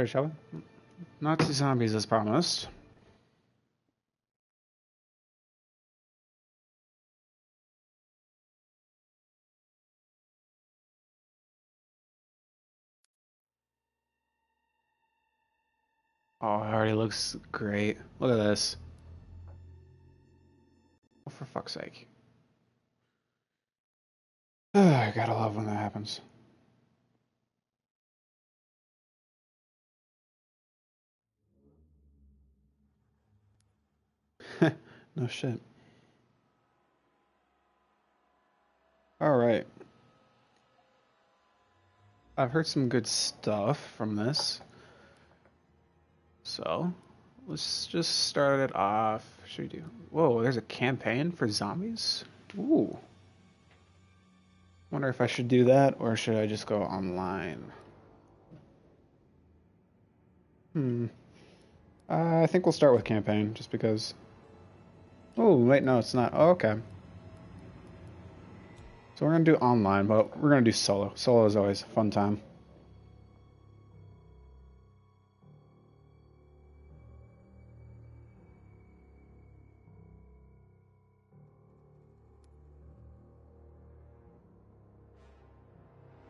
Alright, shall we? Nazi zombies as promised. Oh, it already looks great. Look at this. Oh, for fuck's sake. I gotta love when that happens. no shit. Alright. I've heard some good stuff from this. So, let's just start it off. Should we do? Whoa, there's a campaign for zombies? Ooh. Wonder if I should do that or should I just go online? Hmm. Uh, I think we'll start with campaign just because. Oh, wait, no, it's not. Oh, okay. So we're going to do online, but we're going to do solo. Solo is always a fun time.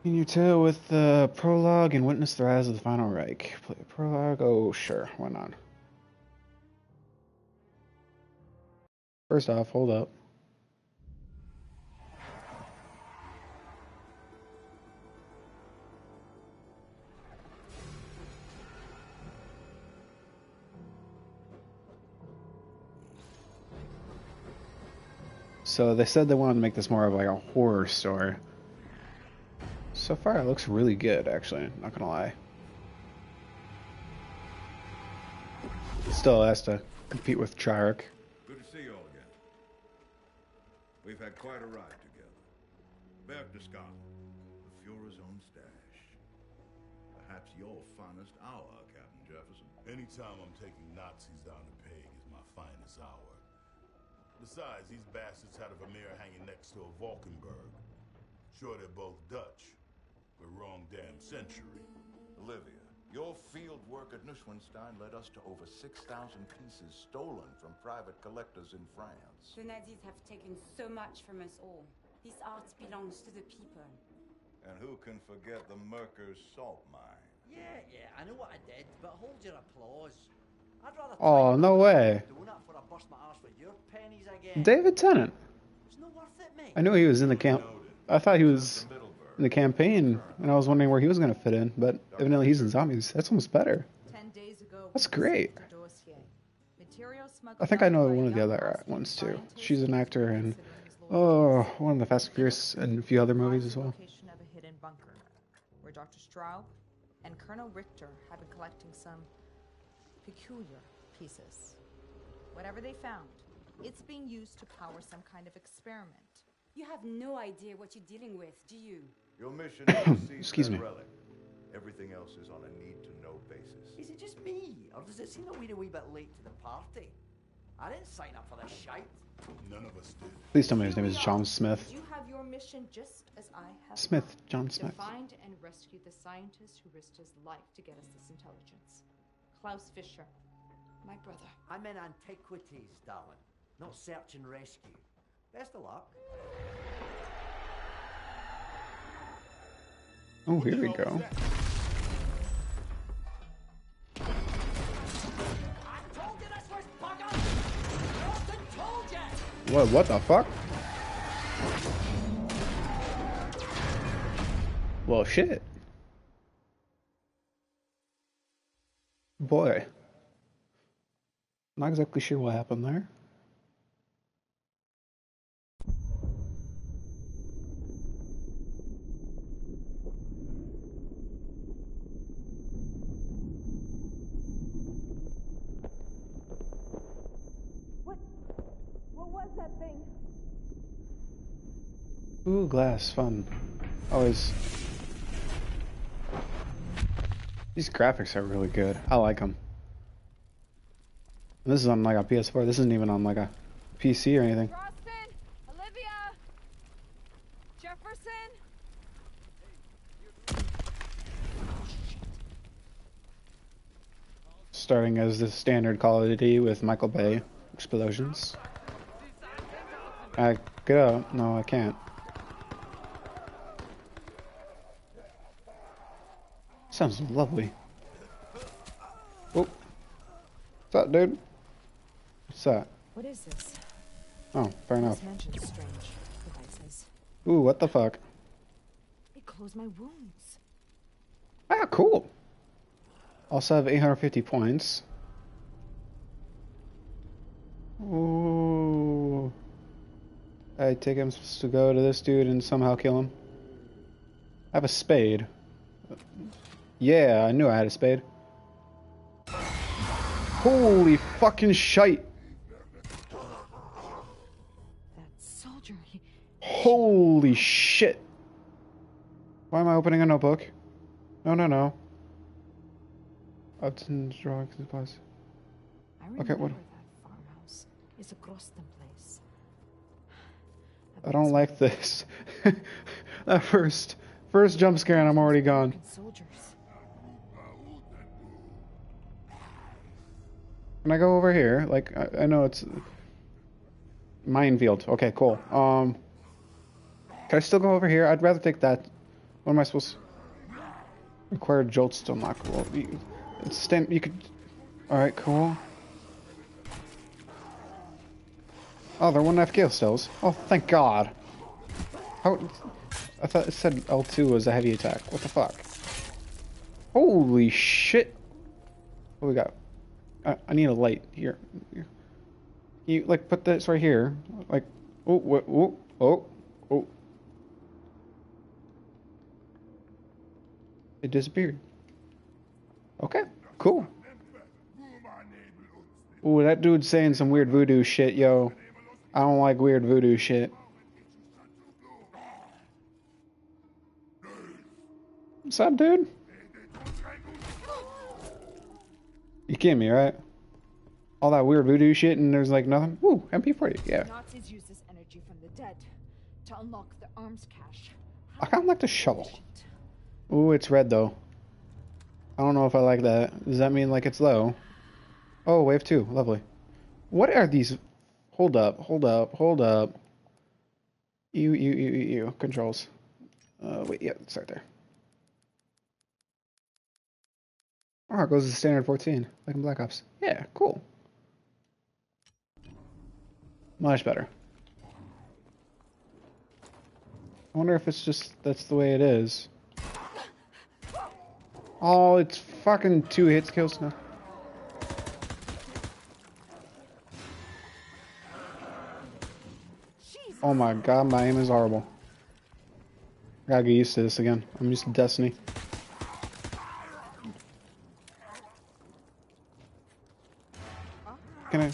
You tell with the prologue and witness the rise of the final Reich. Play the prologue. Oh, sure. Why not? First off, hold up. So they said they wanted to make this more of like a horror story. So far, it looks really good, actually. Not gonna lie. Still has to compete with Treyarch. Good to see you all again. We've had quite a ride together. Back to Scotland, the Fuhrer's own stash. Perhaps your finest hour, Captain Jefferson. Anytime I'm taking Nazis down the peg is my finest hour. Besides, these bastards had a Vermeer hanging next to a Valkenburg. Sure, they're both Dutch. The wrong damn century. Olivia, your field work at Neuschwanstein led us to over 6,000 pieces stolen from private collectors in France. The Nazis have taken so much from us all. This art belongs to the people. And who can forget the Merkers salt mine? Yeah, yeah, I know what I did, but hold your applause. I'd rather Oh, no way. David Tennant. I knew he was in the camp. I thought he was in the campaign, and I was wondering where he was going to fit in, but evidently he's in zombies. That's almost better. That's great. I think I know one of the other ones too. She's an actor in oh one of the Fast and Furious and a few other movies as well. Where Dr. Straub and Colonel Richter have been collecting some peculiar pieces. Whatever they found, it's being used to power some kind of experiment. You have no idea what you're dealing with, do you? Your mission is to seize Excuse that me. relic. Everything else is on a need-to-know basis. Is it just me, or does it seem that we're a wee bit late to the party? I didn't sign up for this shite. None of us did. Please tell me his name is John Smith. You have your mission just as I have. Smith, mine, John to Smith. find and rescue the scientist who risked his life to get us this intelligence. Klaus Fischer, my brother. I'm in antiquities, darling, not search and rescue. Best of luck. Oh, here we go. What? What the fuck? Well, shit. Boy. Not exactly sure what happened there. Ooh, glass, fun. Always. These graphics are really good. I like them. This is on like a PS4. This isn't even on like a PC or anything. Olivia, Jefferson. starting as the standard Call of Duty with Michael Bay explosions. I get up. No, I can't. Sounds lovely. Oh. What's up, dude? What's that? What is this? Oh, fair enough. strange devices. Ooh, what the fuck? It closed my wounds. Ah, cool. Also have 850 points. Ooh. I take him to go to this dude and somehow kill him. I have a spade. Yeah, I knew I had a spade. Holy fucking shite! That soldier, he... Holy shit! Why am I opening a notebook? No, no, no. Upton's drugs supplies. Okay, what- that farmhouse. It's across the place. I don't like this. that first, first jump scare and I'm already gone. Soldiers. Can I go over here? Like, I, I know it's minefield. Okay, cool. Um, can I still go over here? I'd rather take that. What am I supposed? to... Required jolt still not cool. You, it's stand. You could. All right, cool. Oh, they're one and a half kill stills. Oh, thank God. How? I thought it said L2 was a heavy attack. What the fuck? Holy shit! What we got? I, I need a light here. Can you like put this right here, like oh wh- oh oh oh. It disappeared. Okay, cool. Ooh, that dude's saying some weird voodoo shit, yo. I don't like weird voodoo shit. What's up, dude? You kidding me, right? All that weird voodoo shit and there's like nothing? Ooh, MP40, yeah. Nazis use this energy from the dead to unlock the arms cache. I kind of like the shovel. Ooh, it's red though. I don't know if I like that. Does that mean like it's low? Oh, wave two, lovely. What are these? Hold up, hold up, hold up. You, you, you, you, you. Controls. Uh, wait, yeah, it's right there. Oh, it goes to standard 14, like in Black Ops. Yeah, cool. Much better. I wonder if it's just that's the way it is. Oh, it's fucking two hits kills now. Oh my god, my aim is horrible. I gotta get used to this again. I'm used to Destiny. Can I?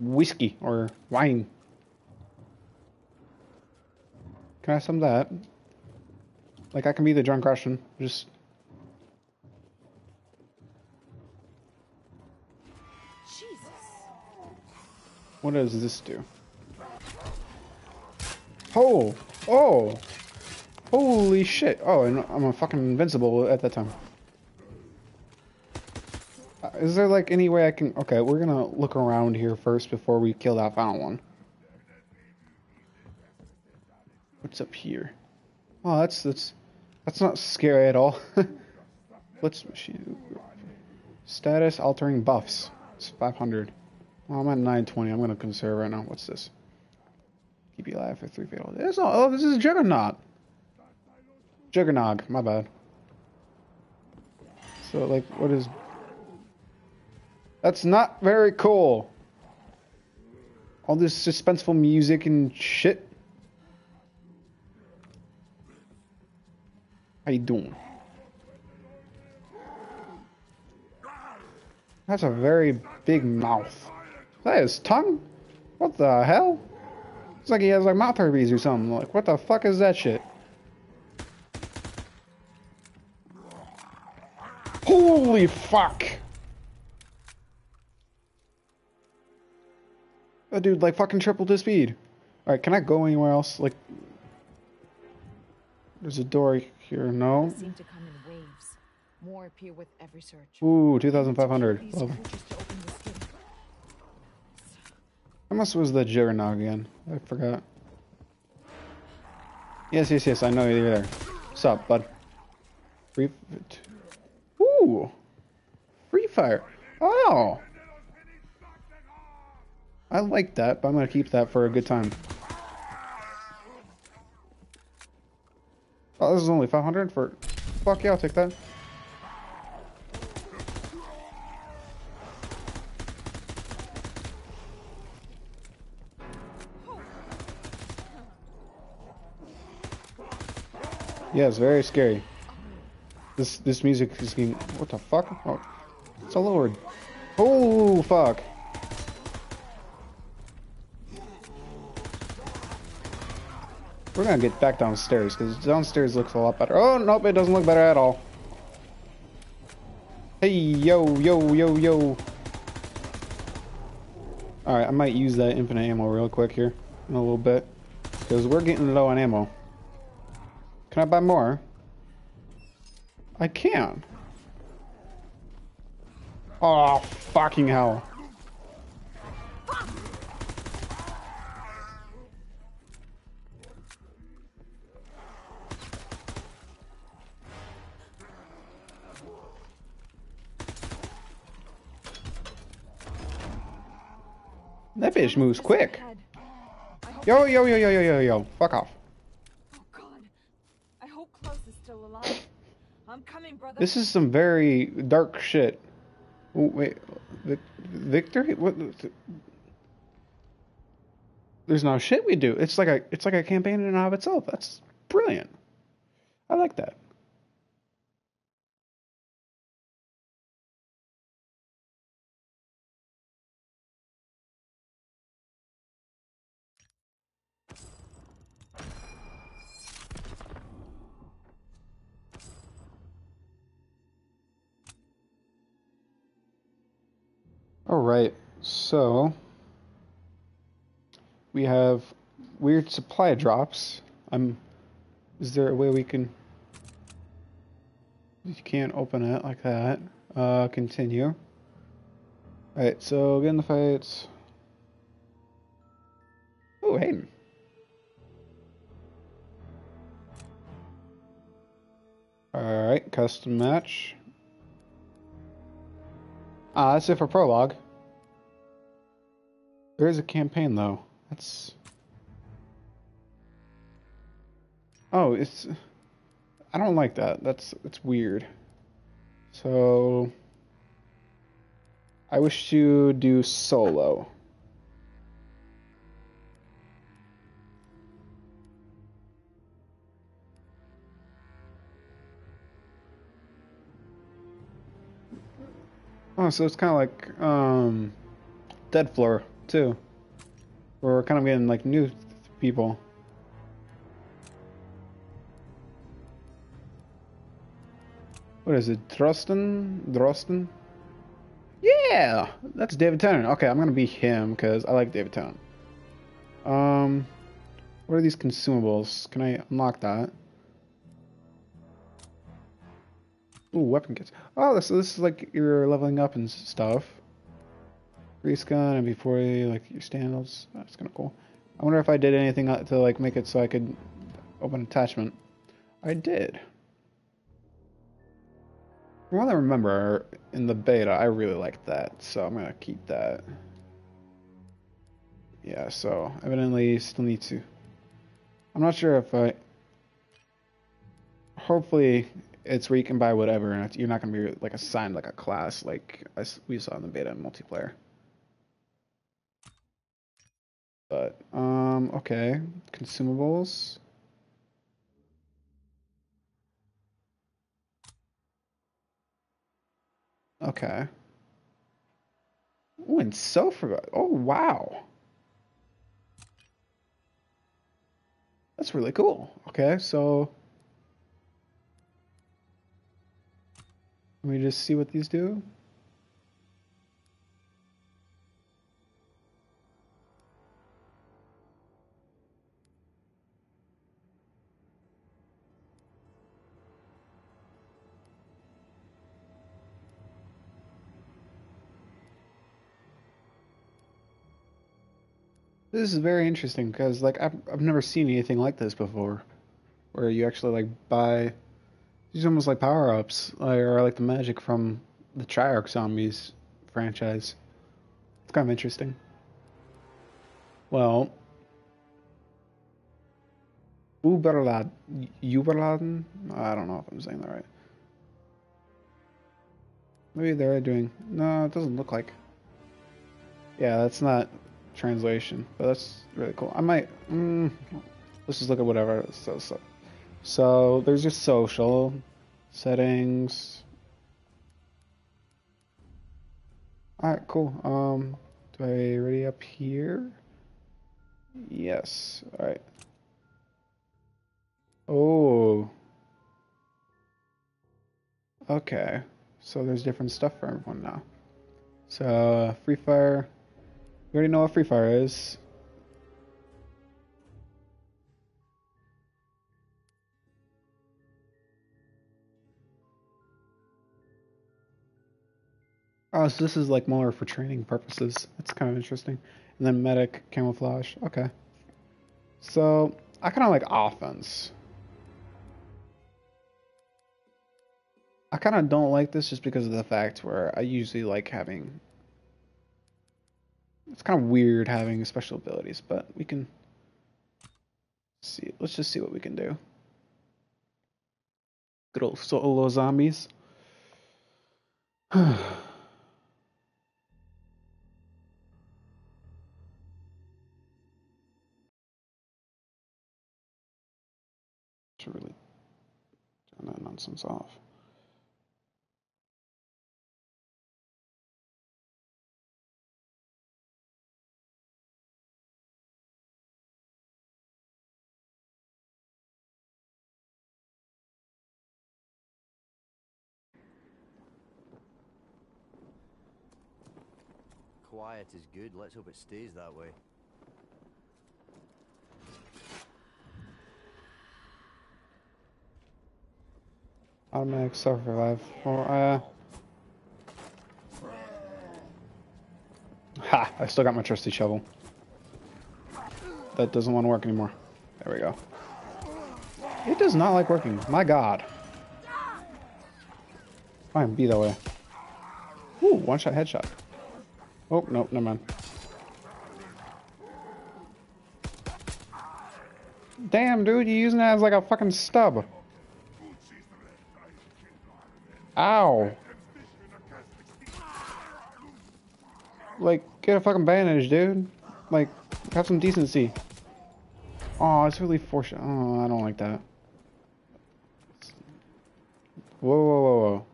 Whiskey or wine. Can I have some of that? Like I can be the drunk Russian. Just Jesus. what does this do? Oh, oh, holy shit! Oh, and I'm a fucking invincible at that time. Is there like any way I can? Okay, we're gonna look around here first before we kill that final one. What's up here? Oh, that's that's that's not scary at all. Let's she, status altering buffs. It's 500. Well, I'm at 920. I'm gonna conserve right now. What's this? Keep you alive for three fatal. Oh, this is Juggernaut. Juggernog. My bad. So like, what is? That's not very cool. All this suspenseful music and shit. How you doing? That's a very big mouth. That is tongue? What the hell? It's like he has like mouth herpes or something. Like, what the fuck is that shit? Holy fuck! That dude like fucking tripled his speed. Alright, can I go anywhere else? Like, there's a door here. No. Seem to come in waves. More appear with every search. Ooh, 2,500. Love. How much was the Juggernaut again? I forgot. Yes, yes, yes, I know you're there. What's up, bud? Free... Ooh! Free Fire! Oh! I like that, but I'm gonna keep that for a good time. Oh, this is only 500 for... Fuck yeah, I'll take that. Yeah, it's very scary. This this music is getting what the fuck? Oh, it's a lord. Oh fuck. We're gonna get back downstairs because downstairs looks a lot better. Oh nope, it doesn't look better at all. Hey yo yo yo yo. All right, I might use that infinite ammo real quick here in a little bit because we're getting low on ammo. Can I buy more? I can. Oh, fucking hell. Bitch moves quick. Yo, yo, yo, yo, yo, yo, yo. Fuck off. brother. This is some very dark shit. Oh, wait, Victor? What? There's no shit we do. It's like a it's like a campaign in and of itself. That's brilliant. I like that. Alright, so we have weird supply drops. I'm is there a way we can you can't open it like that. Uh continue. Alright, so get in the fights. Oh Hayden. Alright, custom match. Ah, that's it for prologue. There is a campaign though. That's Oh, it's I don't like that. That's it's weird. So I wish to do solo. Oh, so it's kind of like um, Dead Floor too. We're kind of getting like new people. What is it? Drostan? Drostan? Yeah! That's David Tennant. Okay, I'm gonna be him because I like David Tennant. Um, what are these consumables? Can I unlock that? Ooh, weapon kits. Oh, so this is like you're leveling up and stuff. Grease gun and before you like your standards. That's kind of cool. I wonder if I did anything uh, to like make it so I could open attachment. I did. From what I remember in the beta, I really liked that, so I'm gonna keep that. Yeah, so evidently still need to. I'm not sure if I. Hopefully, it's where you can buy whatever, and you're not gonna be like assigned like a class like we saw in the beta multiplayer. But, um, okay. Consumables. Okay. Oh, and sulfur. Oh, wow. That's really cool. Okay, so let me just see what these do. This is very interesting because like I've I've never seen anything like this before, where you actually like buy these almost like power ups or like the magic from the Treyarch Zombies franchise. It's kind of interesting. Well, Uberlad Uberladen? I don't know if I'm saying that right. Maybe they're doing. No, it doesn't look like. Yeah, that's not translation, but that's really cool. I might. Mm, let's just look at whatever says. So, so there's your social settings. All right, cool. Um, do I ready up here? Yes. All right. Oh. Okay. So there's different stuff for everyone now. So uh, Free Fire. You already know what Free Fire is. Oh, so this is like more for training purposes. That's kind of interesting. And then medic, camouflage. Okay. So I kind of like offense. I kind of don't like this just because of the fact where I usually like having. It's kind of weird having special abilities, but we can see. Let's just see what we can do. Good old solo zombies. to really turn that nonsense off. Quiet is good. Let's hope it stays that way. Automatic self-revive. Or, uh... Ha! I still got my trusty shovel. That doesn't want to work anymore. There we go. It does not like working. My god. Fine, be that way. Ooh, one-shot headshot. Oh, nope, never mind. Damn, dude, you're using that as like a fucking stub. Ow. Like, get a fucking bandage, dude. Like, have some decency. Oh, it's really fortunate. Oh, I don't like that. Whoa, whoa, whoa, whoa.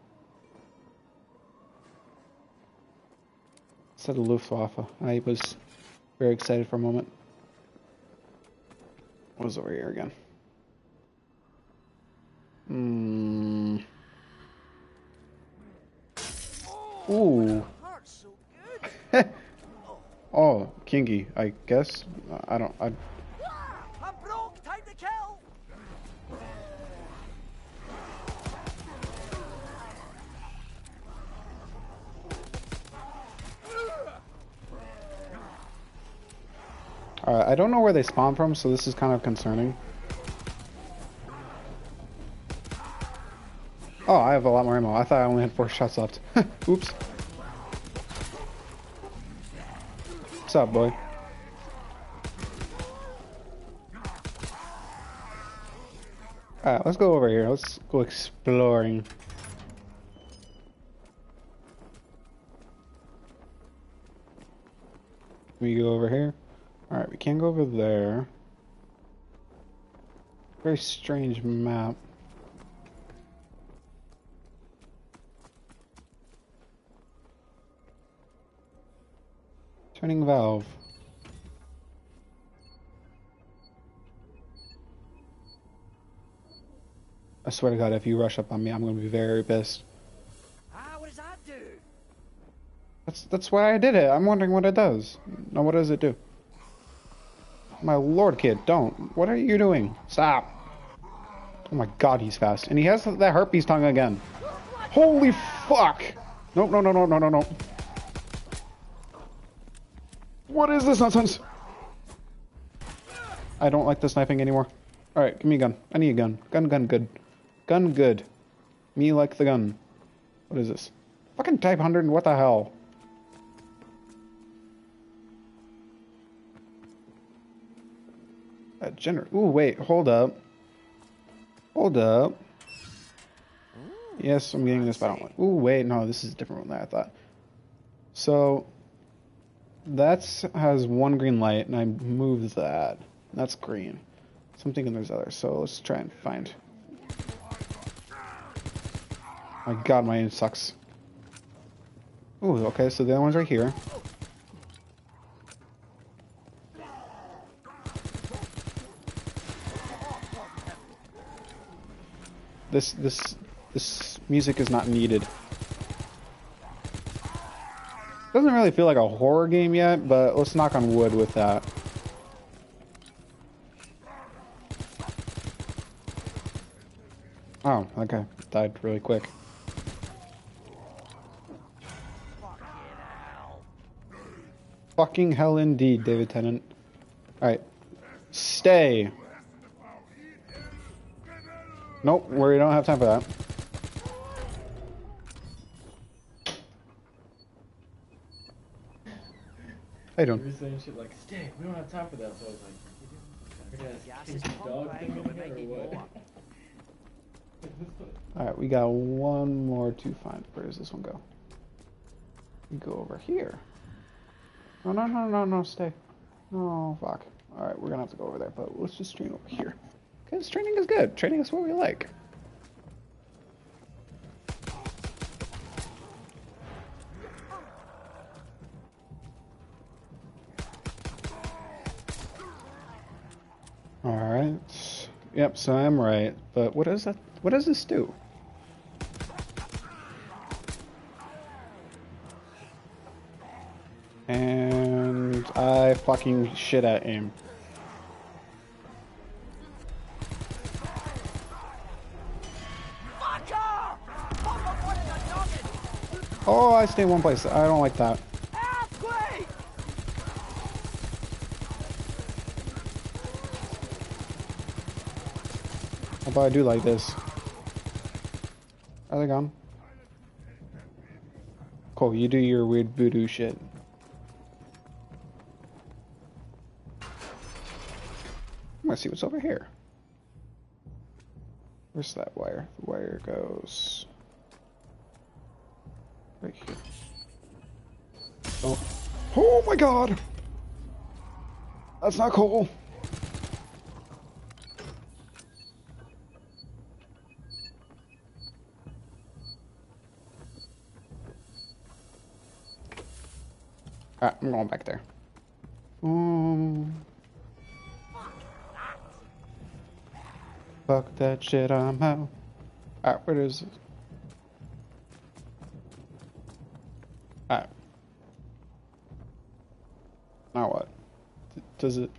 Said a Luftwaffe. I was very excited for a moment. What was over here again? Hmm. Ooh. oh, kinky, I guess. I don't. I. I'm broke. Time to kill. Alright, I don't know where they spawn from, so this is kind of concerning. Oh, I have a lot more ammo. I thought I only had four shots left. Oops. What's up, boy? Alright, let's go over here. Let's go exploring. We go over here. Alright, we can't go over there. Very strange map. Turning valve. I swear to God, if you rush up on me, I'm gonna be very pissed. Ah, what does that do? That's that's why I did it. I'm wondering what it does. Now, what does it do? My lord, kid, don't. What are you doing? Stop. Oh my god, he's fast. And he has that herpes tongue again. Holy fuck! No, no, no, no, no, no, no. What is this nonsense? I don't like the sniping anymore. Alright, give me a gun. I need a gun. Gun, gun, good. Gun, good. Me like the gun. What is this? Fucking Type 100, what the hell? A gener- Ooh, wait, hold up. Hold up. Yes, I'm getting this, but I don't like- Ooh, wait, no, this is a different one than I thought. So, that has one green light, and I moved that. That's green. So I'm thinking there's others, so let's try and find. My god, my aim sucks. Ooh, okay, so the other one's right here. This, this, this music is not needed. Doesn't really feel like a horror game yet, but let's knock on wood with that. Oh, okay. Died really quick. Fucking hell indeed, David Tennant. Alright. Stay. Nope, we don't have time for that. How you doing? We were saying shit like, stay, we don't have time for that, so I was like, Gas is pumping, but we might need more. Alright, we got one more to find. Where does this one go? We go over here. No, no, no, no, no, stay. No, fuck. Alright, we're gonna have to go over there, but let's just train over here. Because training is good. Training is what we like. Alright. Yep, so I'm right. But what does that what does this do? And I fucking shit at aim. Oh, I stay in one place. I don't like that. Although I do like this. Are they gone? Cool, you do your weird voodoo shit. I'm gonna see what's over here. Where's that wire? The wire goes right here. Oh, oh my god! That's not cool. Alright, I'm going back there. Um, fuck that shit, I'm out. Alright, where is it? Now what? Does it...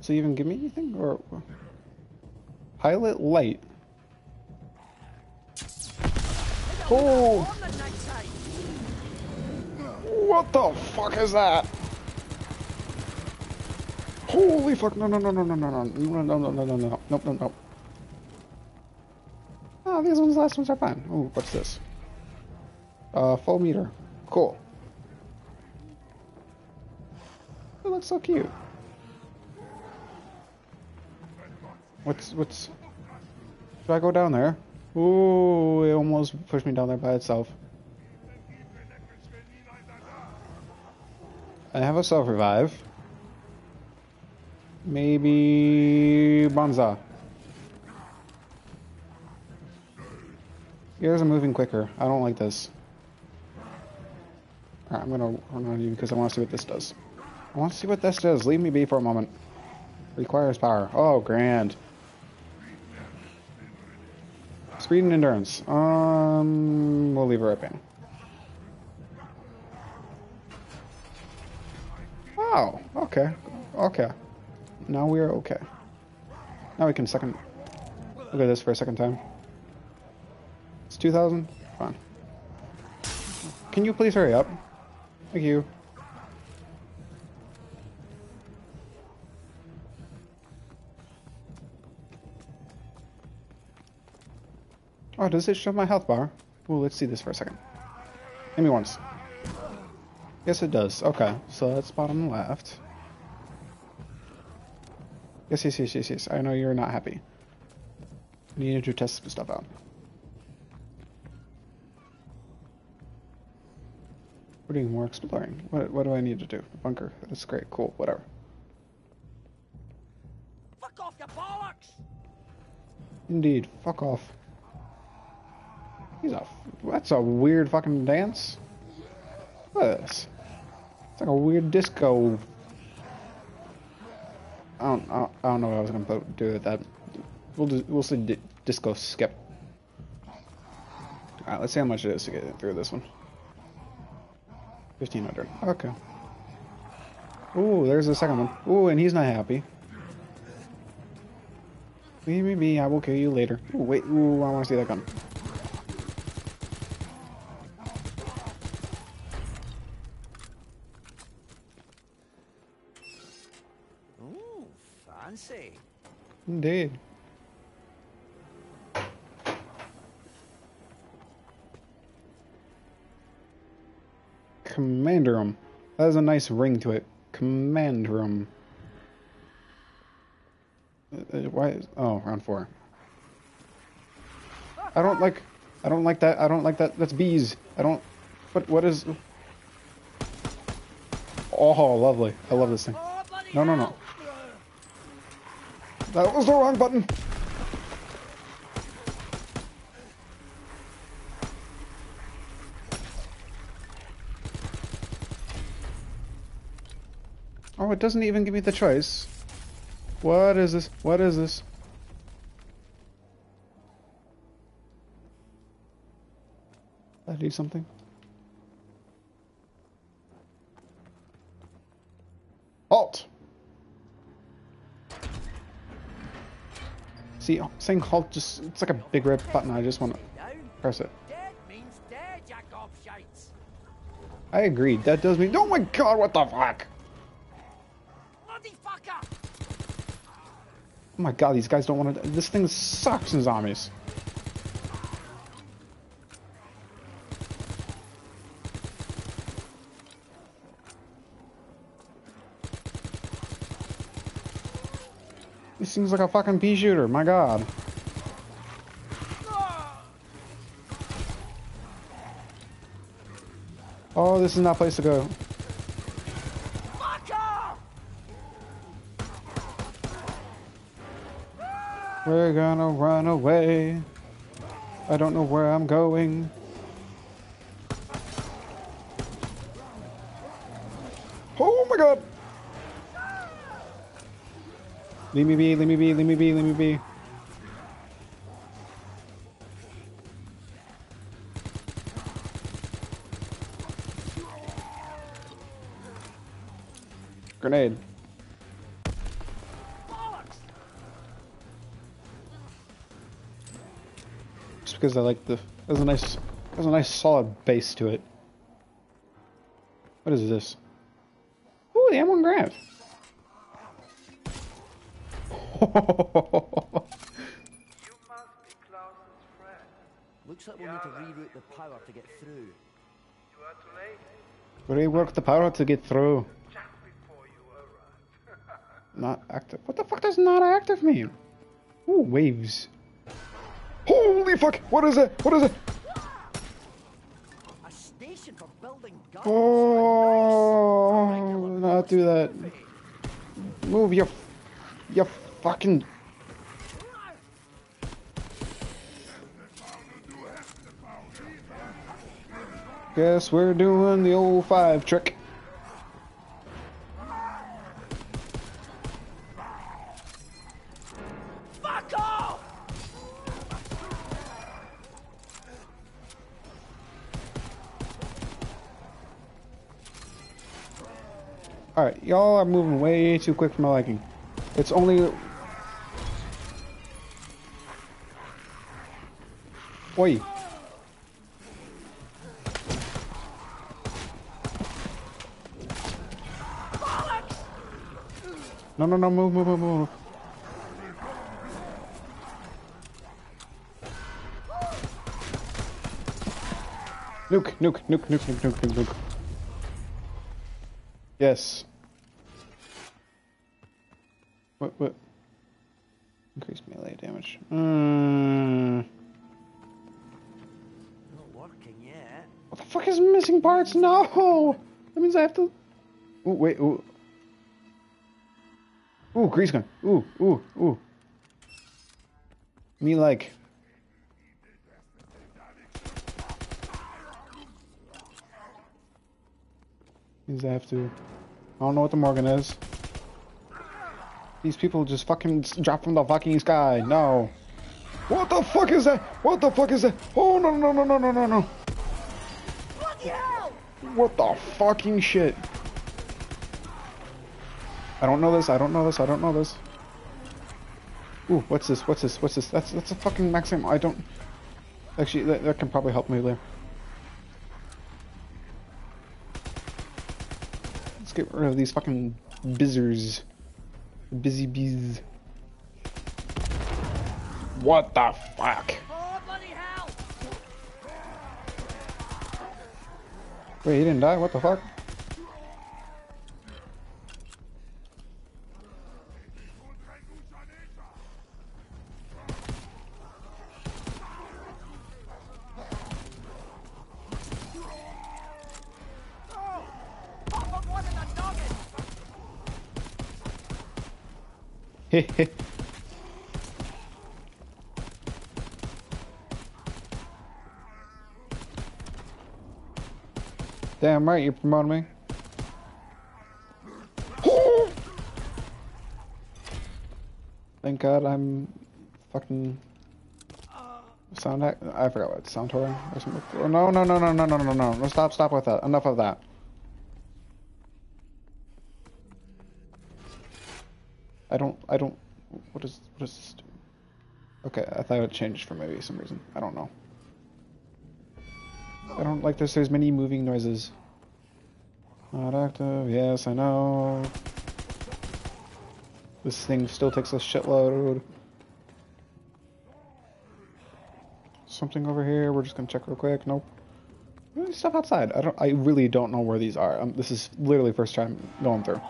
Does it even give me anything? Or... Pilot light. Oh! What the fuck is that? Holy fuck, no, no, no, no, no, no, no, no, no, no, no, no, no, nope, nope, nope. Oh, these ones, last ones are fine. Oh, what's this? Uh, full meter. Cool. Looks so cute. What's, what's... Should I go down there? Ooh, it almost pushed me down there by itself. I have a self revive. Maybe Bonza. Guys are moving quicker. I don't like this. I'm gonna run on you because I want to see what this does. I want to see what this does. Leave me be for a moment. Requires power. Oh, grand. Speed and endurance. Um, we'll leave it right there. Oh, okay. Okay. Now we are okay. Now we can second look at this for a second time. It's 2000? Fine. Can you please hurry up? Thank you. Oh, does it show my health bar? Well, let's see this for a second. Give me once. Yes, it does. Okay, so that's bottom left. Yes, yes, yes, yes, yes. I know you're not happy. I needed to test some stuff out. We're doing more exploring. What, what do I need to do? Bunker. That's great. Cool. Whatever. Fuck off, you bollocks! Indeed. Fuck off. He's a. That's a weird fucking dance. What is this? It's like a weird disco. I don't. I don't, know what I was gonna put, do with that. We'll do, we'll see di disco skip. All right. Let's see how much it is to get through this one. Fifteen hundred. Okay. Ooh, there's the second one. Ooh, and he's not happy. Leave me be. I will kill you later. Ooh, wait. Ooh, I want to see that gun. Ooh, fancy. Indeed. Commander room. That has a nice ring to it. Command room. Uh, uh, Why is oh round four? I don't like I don't like that I don't like that that's bees. I don't what what is Oh lovely. I love this thing. No no no. That was the wrong button. Oh, it doesn't even give me the choice. What is this? What is this? I do something? Halt! See, saying halt just, it's like a big red button. I just want to press it. I agree. That does mean. Oh my god, what the fuck? Oh my god, these guys don't want to. This thing sucks in zombies. Seems like a fucking pea shooter, my god. Oh, this is not a place to go. We're gonna run away. I don't know where I'm going. Leave me be, leave me be, leave me be, leave me be. Grenade. Just because I like the there's a nice there's a nice solid base to it. What is this? Ooh, the M1 Garand. Looks like we'll need to reroute the power to get through. Rework the power to get through. Not active. What the fuck does not active mean? Ooh, waves. Holy fuck! What is it? What is it? A station for building guns. Oh, not do that. Move your fucking. Guess we're doing the old five trick. Fuck off! Alright, y'all are moving way too quick for my liking. It's only... Oi. No, no, no, move, move, move, move. Nuke, nuke, nuke, nuke, nuke, nuke, nuke, nuke. Yes. What, what? Increase melee damage. Mm. Fuck is missing parts? No! That means I have to... Ooh, wait, ooh. Ooh, grease gun. Ooh, ooh, ooh. Me like... Means I have to... I don't know what the Morgan is. These people just fucking drop from the fucking sky. No. What the fuck is that? What the fuck is that? Oh, no, no, no, no, no, no, no. What the fucking shit? I don't know this, I don't know this, I don't know this. Ooh, what's this, what's this, what's this? That's that's a fucking maximum, I don't... Actually, that, that can probably help me there. Let's get rid of these fucking bizzers. Busy bees. What the fuck? Wait, he didn't die? What the fuck? Hehe Damn right, you promoted me. Thank God I'm fucking sound act. I forgot what sound tour or something. Oh, no, no, no, no, no, no, no, no, no. Stop, stop with that. Enough of that. I don't, I don't, what is, what is? Okay, I thought it changed for maybe some reason. I don't know. I don't like this, there's many moving noises. Not active, yes, I know. This thing still takes a shitload. Something over here, we're just gonna check real quick, nope. There's Stuff outside, I don't, I really don't know where these are. Um, this is literally first time going through.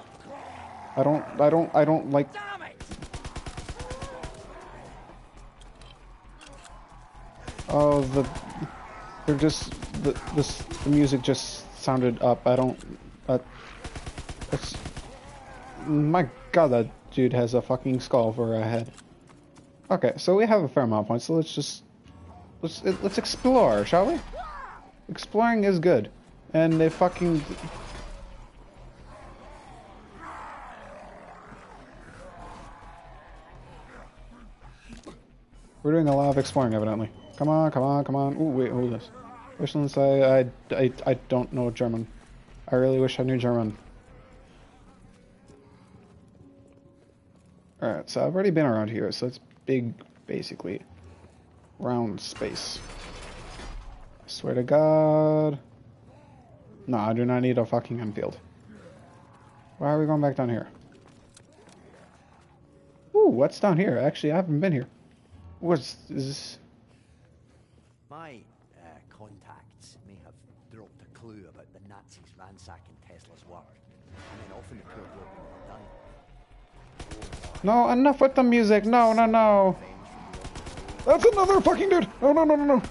I don't, I don't, I don't like Oh, the they're just the this the music just sounded up. I don't. Uh, my God, that dude has a fucking skull for a head. Okay, so we have a fair amount of points. So let's just let's let's explore, shall we? Exploring is good, and they fucking. We're doing a lot of exploring, evidently. Come on, come on, come on. Ooh, wait, hold this. Wishland say I, I, I don't know German. I really wish I knew German. Alright, so I've already been around here, so it's big, basically. Round space. I swear to God. No, I do not need a fucking Enfield. Why are we going back down here? Ooh, what's down here? Actually, I haven't been here. What's is this? My uh, contacts may have dropped a clue about the Nazis ransacking Tesla's work, and then often the poor bloke they're done. No, enough with the music. No, no, no. That's another fucking dude. No, no, no, no, no.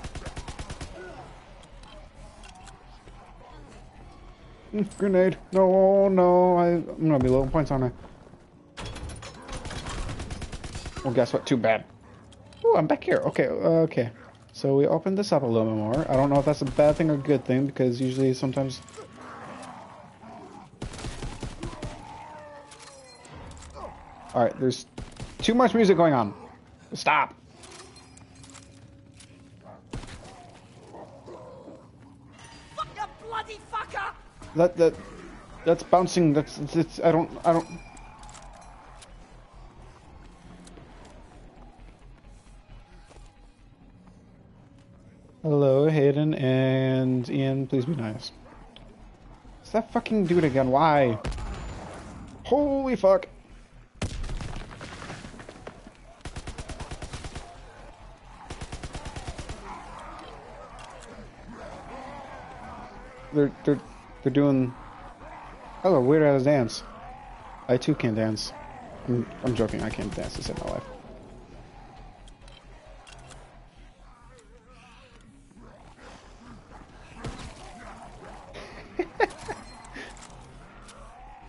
Mm, Grenade. No, no. I, I'm gonna be low points, aren't I? Well, guess what? Too bad. Oh, I'm back here. Okay, okay. So we opened this up a little bit more. I don't know if that's a bad thing or a good thing because usually sometimes. All right, there's too much music going on. Stop. Fuck you bloody fucker! That that that's bouncing. That's it's. I don't. I don't. Hello, Hayden and Ian. Please be nice. Is that fucking dude again? Why? Holy fuck! they're they're they're doing a weird ass dance. I too can dance. I'm I'm joking. I can't dance this in my life.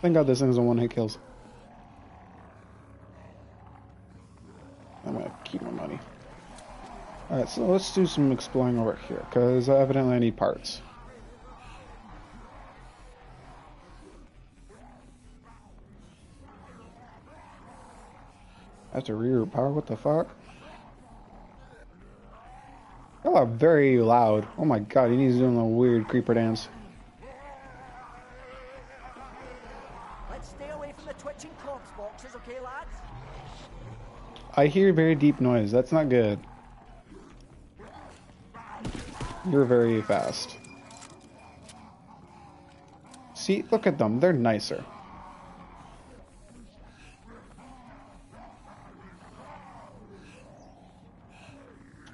Thank God this thing's a one hit kills. I'm gonna keep my money. Alright, so let's do some exploring over here, because evidently I need parts. Have to reroute power, what the fuck? Y'all are very loud. Oh my god, he's doing a weird creeper dance. I hear very deep noise. That's not good. You're very fast. See, look at them. They're nicer.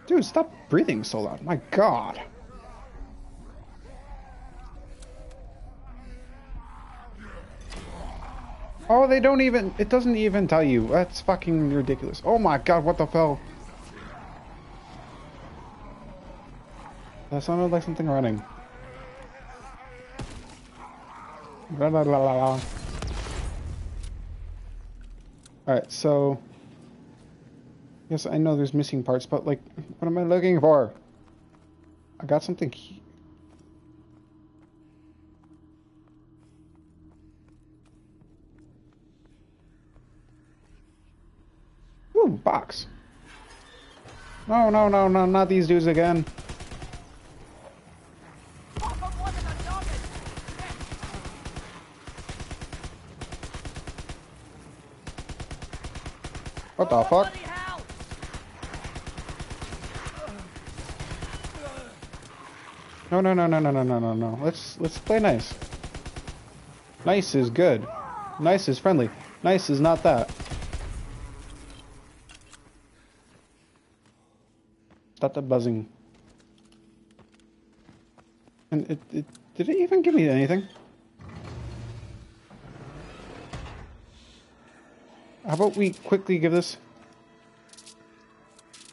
Dude, stop breathing so loud. My god. Oh, they don't even, it doesn't even tell you. That's fucking ridiculous. Oh my god, what the hell? That sounded like something running. La la la la la. Alright, so... Yes, I know there's missing parts, but like, what am I looking for? I got something box. No, no, no, no, not these dudes again. What the fuck? No, no, no, no, no, no, no, no, no. Let's let's play nice. Nice is good. Nice is friendly. Nice is not that. The buzzing. And it, it did it even give me anything? How about we quickly give this?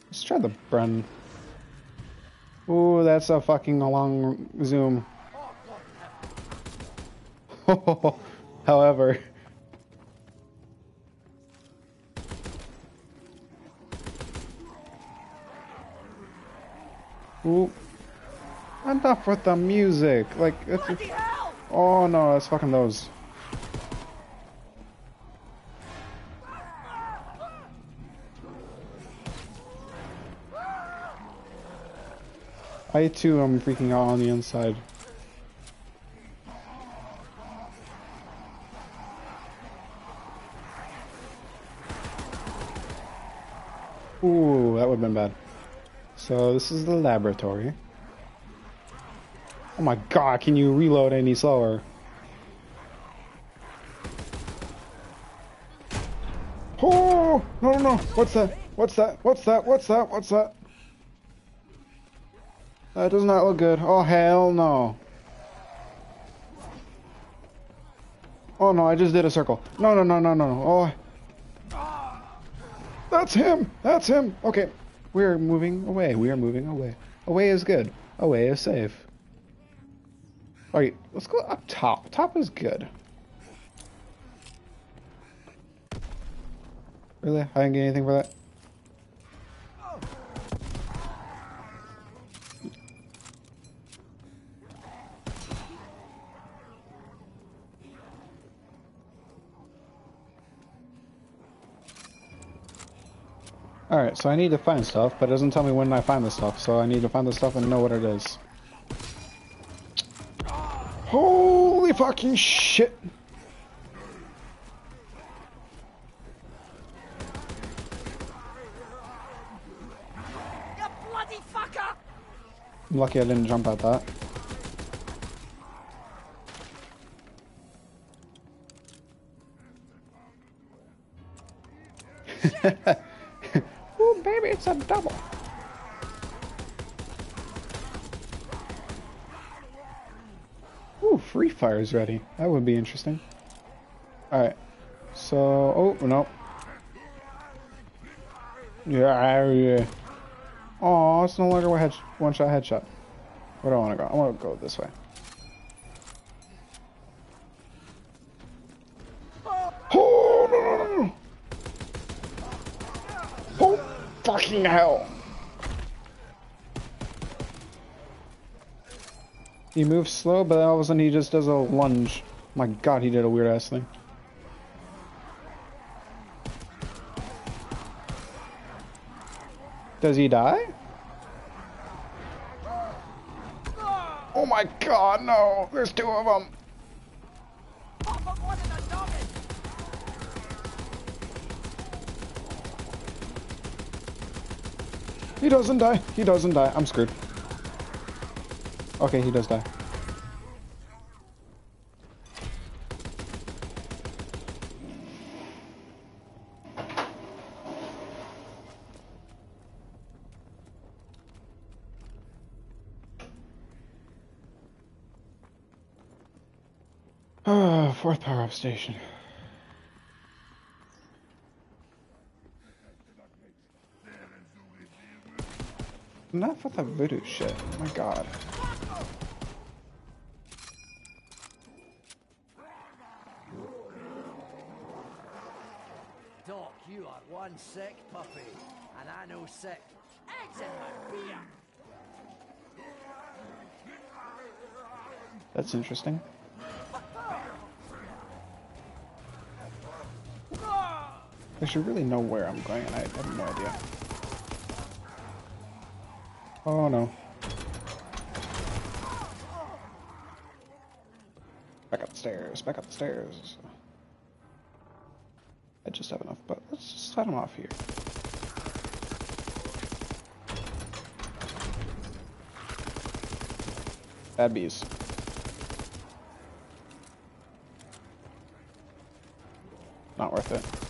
Let's try the Bren. Ooh, that's a fucking long zoom. However. Ooh. Enough with the music. Like, it's. Oh no, it's fucking those. I too am freaking out on the inside. Ooh, that would have been bad. So this is the laboratory. Oh my god, can you reload any slower? Oh, no, no, no. What's that? What's that? What's that? What's that? What's that? That does not look good. Oh, hell no. Oh no, I just did a circle. No, no, no, no, no, no. Oh. That's him! That's him! Okay, we're moving away. We are moving away. Away is good. Away is safe. Alright, let's go up top. Top is good. Really? I didn't get anything for that? Alright, so I need to find stuff, but it doesn't tell me when I find the stuff, so I need to find the stuff and know what it is. Holy fucking shit! You bloody fucker! I'm lucky I didn't jump at that. Free fires ready. That would be interesting. Alright. So, oh, no. Yeah, yeah. Oh, it's no longer one, head, one shot headshot. Where do I want to go? I want to go this way. Oh, no, no, no. Oh, fucking hell. He moves slow, but all of a sudden he just does a lunge. My god, he did a weird ass thing. Does he die? Oh my god, no! There's two of them! He doesn't die. He doesn't die. I'm screwed. Okay, he does die. Ah, fourth power-up station. Not for the voodoo shit. Oh my god. Doc, you are one sick puppy, and I know sick. That's interesting. I should really know where I'm going, and I have no idea. Oh no. Back up the stairs, back up the stairs. I just have enough, but let's just set him off here. Bad bees. Not worth it.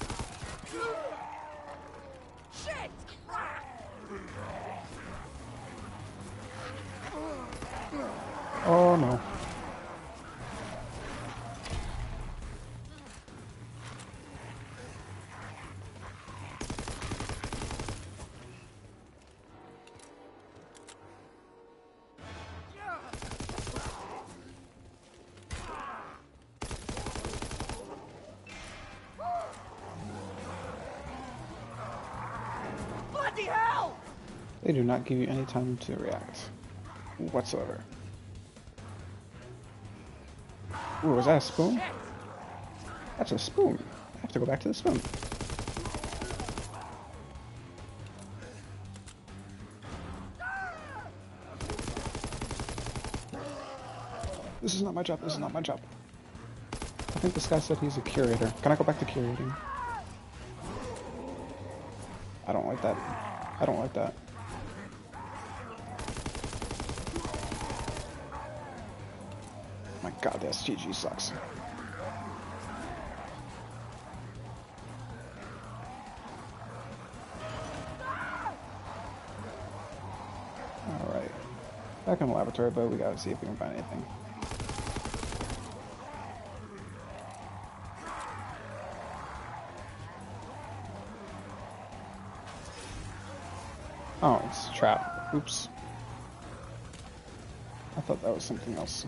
They do not give you any time to react whatsoever. Ooh, was that a spoon? That's a spoon. I have to go back to the spoon. This is not my job. This is not my job. I think this guy said he's a curator. Can I go back to curating? I don't like that. I don't like that. STG sucks. Alright. Back in the laboratory, but we gotta see if we can find anything. Oh, it's a trap. Oops. I thought that was something else.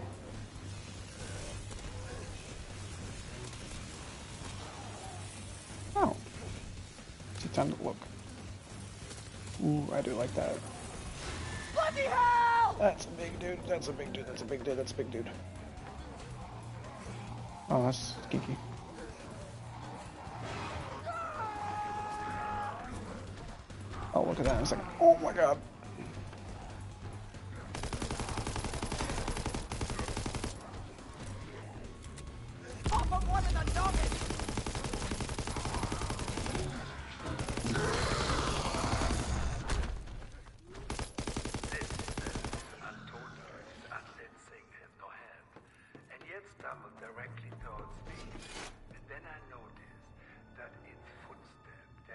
Like that. Bloody hell! That's a big dude. That's a big dude. That's a big dude. That's a big dude. Oh, that's kinky. Oh, look at that in a second. Oh my god.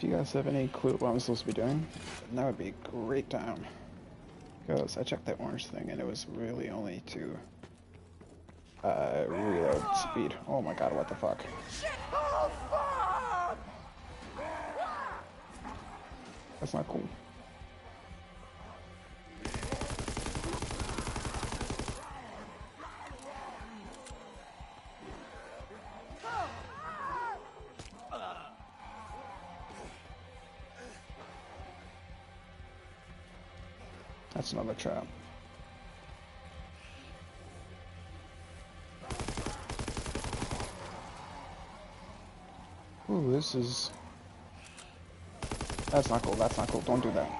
if you guys have any clue what I'm supposed to be doing, that would be a great time. Because I checked that orange thing and it was really only to uh, reload speed. Oh my god, what the fuck. That's not cool. That's another trap. Ooh, this is... That's not cool, that's not cool, don't do that.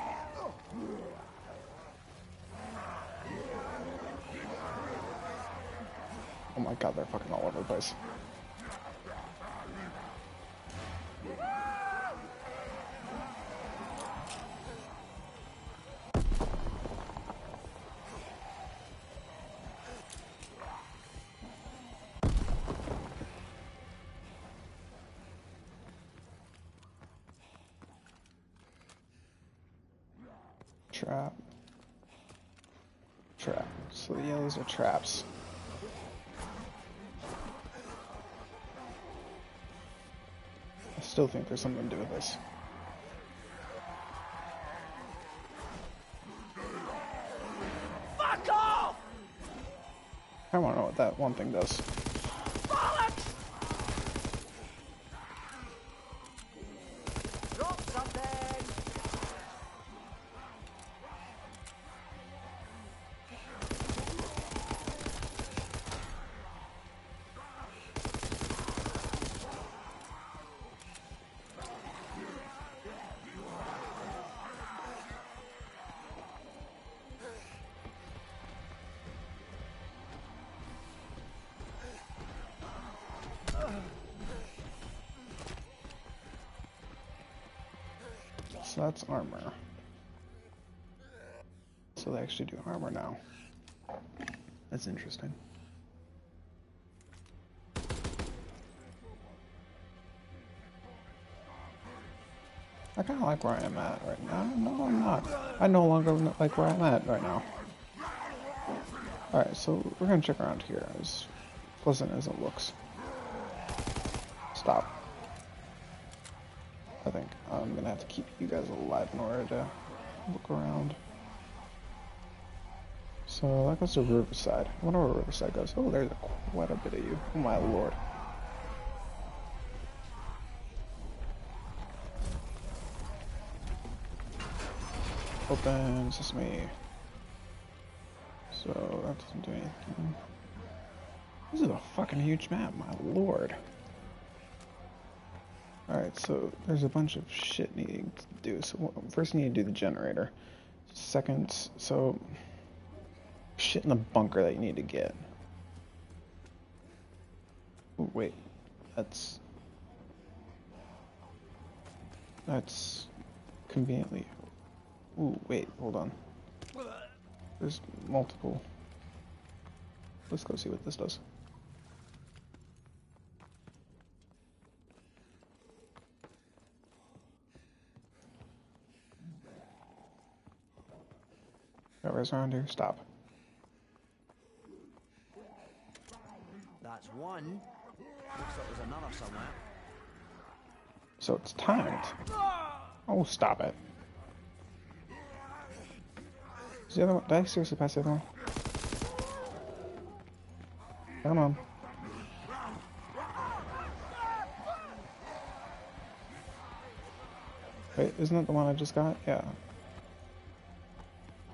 Oh my god, they're fucking all over the place. Traps. I still think there's something to do with this. Fuck off! I want to know what that one thing does. So that's armor. So they actually do armor now. That's interesting. I kind of like where I am at right now. No, I'm not. I no longer like where I'm at right now. Alright, so we're gonna check around here, as pleasant as it looks. Stop. I think I'm gonna have to keep you guys alive in order to look around. So that goes to Riverside. I wonder where Riverside goes. Oh, there's quite a bit of you. Oh my lord. Open sesame. So that doesn't do anything. This is a fucking huge map, my lord. Alright, so there's a bunch of shit needing to do. So first you need to do the generator. Second, so shit in the bunker that you need to get. Ooh, wait, that's that's conveniently. Ooh, wait, hold on. There's multiple. Let's go see what this does. Whoever's around here, stop. That's one. Looks like there's another somewhere. So it's timed. Oh, stop it. Is the other one? Did I seriously pass the other one? Come on. Wait, isn't that the one I just got? Yeah.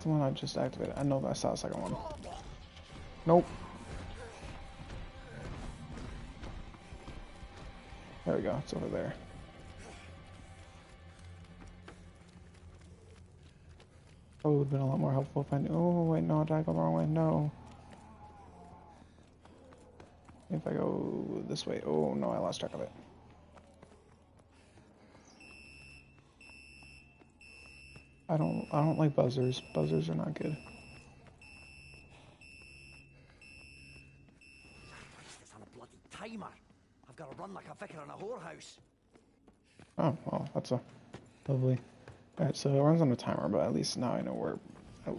The one I just activated. I know that I saw the second one. Nope. There we go. It's over there. Probably would have been a lot more helpful if I knew. Oh, wait, no, did I go the wrong way? No. If I go this way. Oh, no, I lost track of it. I don't I don't like buzzers. Buzzers are not good. I've got to run like a vicar in a whorehouse. Oh, well, that's a lovely. Alright, so it runs on a timer, but at least now I know where oh,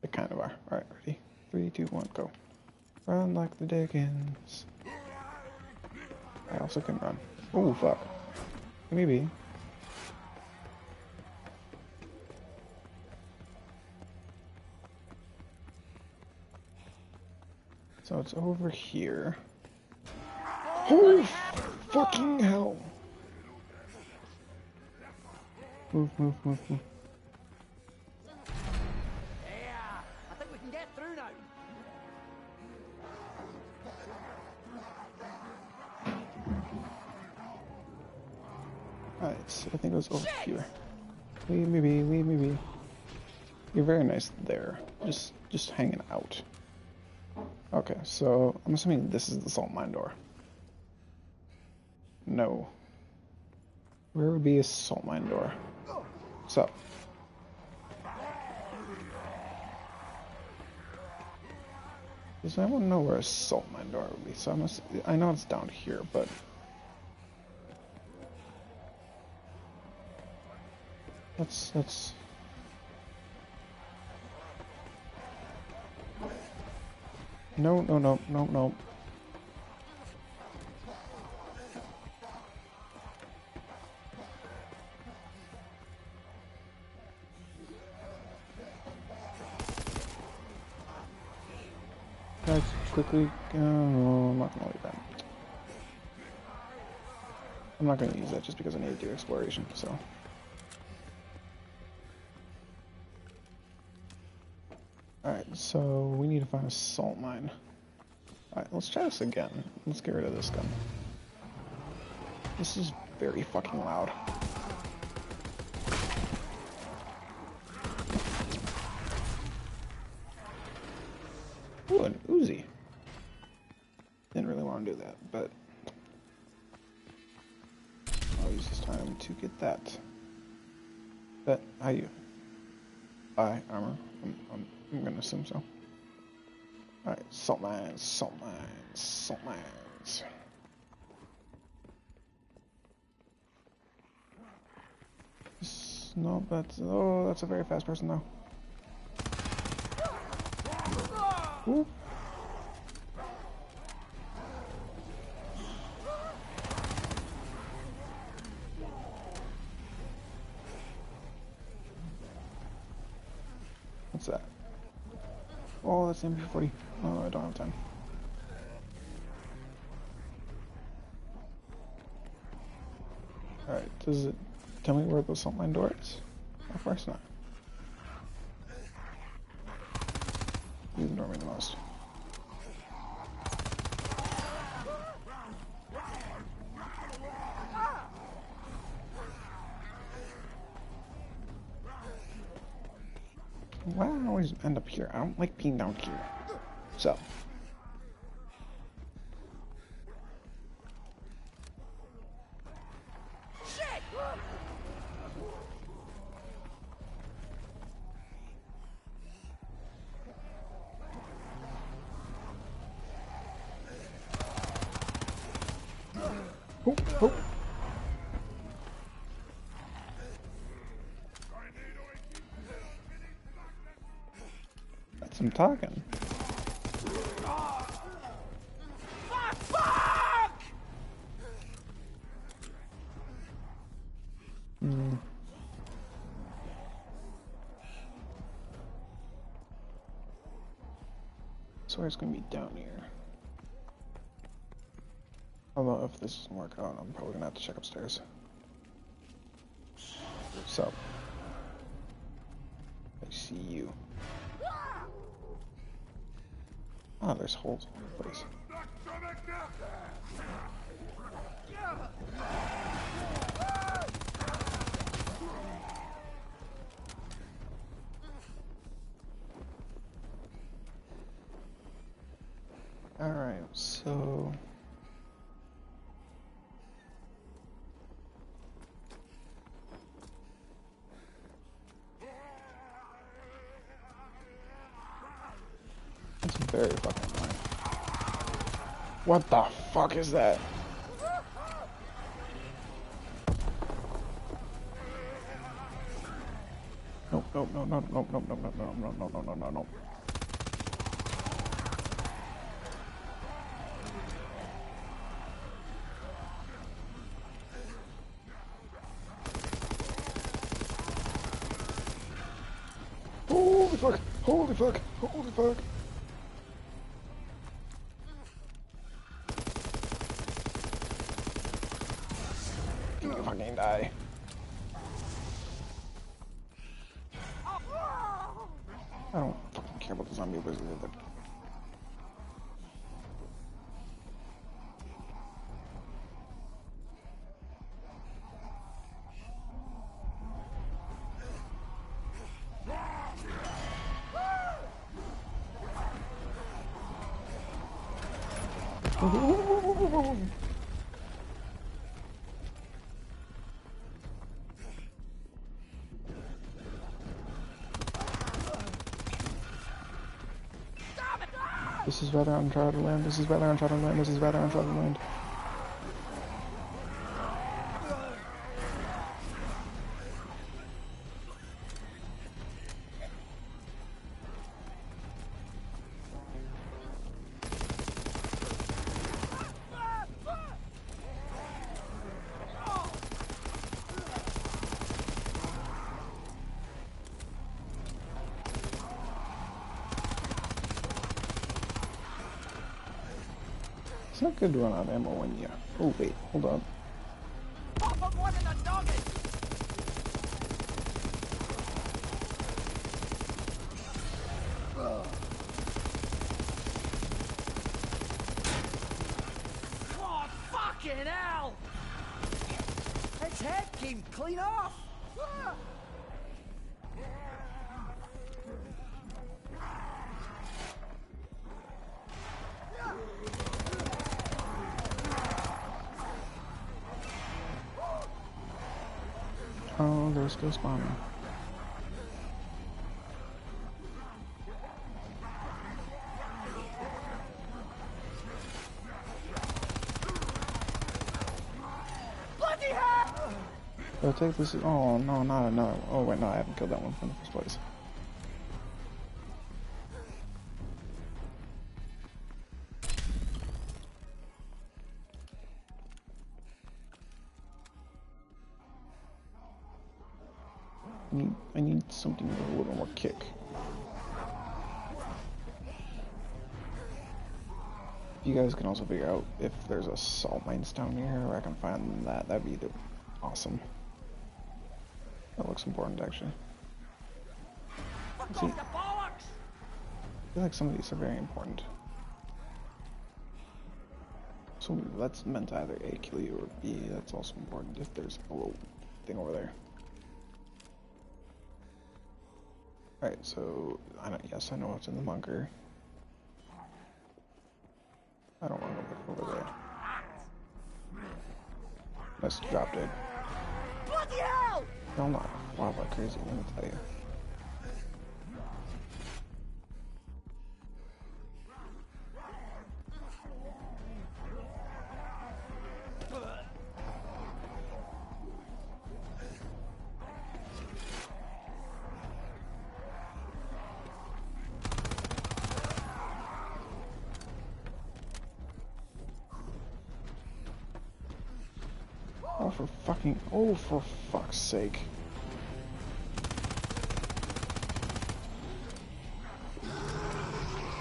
they kind of are. Alright, ready? Three, two, one, go. Run like the Dickens. I also can run. Oh, fuck. Maybe. So it's over here. Oh, fucking hell. Move, move, move, move. I think we can get through now. Alright, so I think it was over here. Leave me be, leave me be. You're very nice there. Just just hanging out. Okay, so I'm assuming this is the salt mine door. No. Where would be a salt mine door? So. Does anyone know where a salt mine door would be? So I must I know it's down here, but Let's let's No, no, no, no, no. Guys, quickly. Uh, I'm not gonna leave that. I'm not gonna use that just because I need to do exploration. So. So we need to find a salt mine. Alright, let's try this again. Let's get rid of this gun. This is very fucking loud. Ooh, an Uzi. Didn't really want to do that, but I'll use this time to get that. But how you? Buy armor. I'm, I'm, So. Alright, salt mines, salt mines, salt mines. No, that's oh, that's a very fast person though. Ooh. What's that? Oh, that's MP40. Oh, I don't have time. Alright, does it tell me where the salt mine door is? Of course not. You ignore the most. Here? I don't like being down here. Talking. Hmm. So it's gonna be down here. Although if this doesn't work out, I'm probably gonna have to check upstairs. Very fucking annoying. What the fuck is that? Nope, nope, no, no, no, no, no, no, no, no, no, no, no, fucking die. I don't fucking care about the zombie wizard. This is rather uncharted land. This is rather uncharted land. This is rather uncharted land. To run out of ammo when you... Oh wait, hold on. Oh, fucking hell! Its head came clean off! Still spawning. Bloody hell! I take this? Oh no, not another. Oh wait, no, I haven't killed that one in the first place. Guys can also figure out if there's a salt mines down here, or I can find that, that'd be awesome. That looks important, actually. See-! I feel like some of these are very important. So that's meant to either A, kill you, or B, that's also important if there's a little thing over there. Alright, so, I yes, I know what's in the bunker. I don't want to look over there. Let's drop dead. Bloody hell! They'll not fly like crazy, let me tell you. For fuck's sake.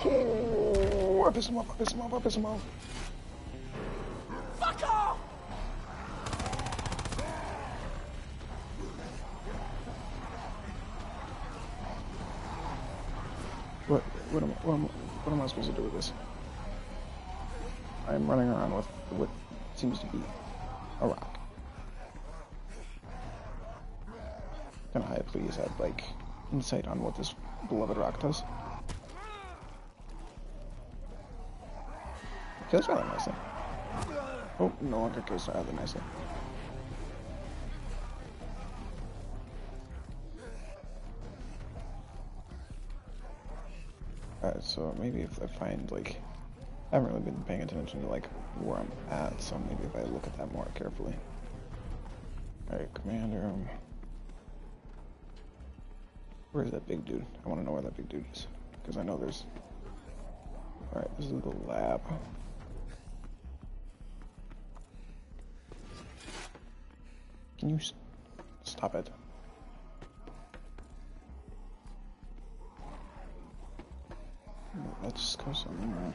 Oh, I pissed him off, I pissed him off, I pissed him off. Fuck off! What, what am, what am, what am I supposed to do with this? I'm running around with what seems to be a rock. Can I please have, like, insight on what this beloved rock does? kills rather nicely. Oh, no longer kills rather nicely. Alright, so maybe if I find, like, I haven't really been paying attention to, like, where I'm at, so maybe if I look at that more carefully. Alright, commander, um, where's that big dude? I want to know where that big dude is, because I know there's, alright, this is the lab. Can you stop it? Let's go somewhere.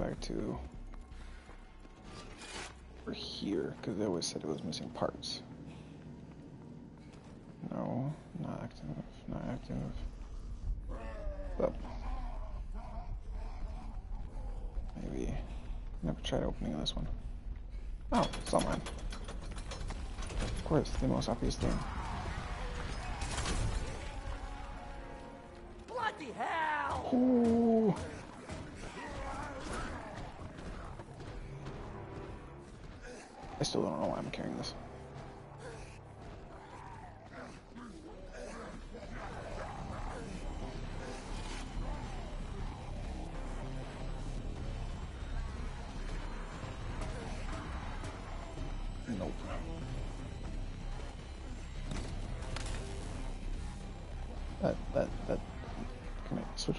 Back to over here, because they always said it was missing parts. No, not active, not active. Up. Maybe never tried opening this one. Oh, it's not mine. Of course, the most obvious thing.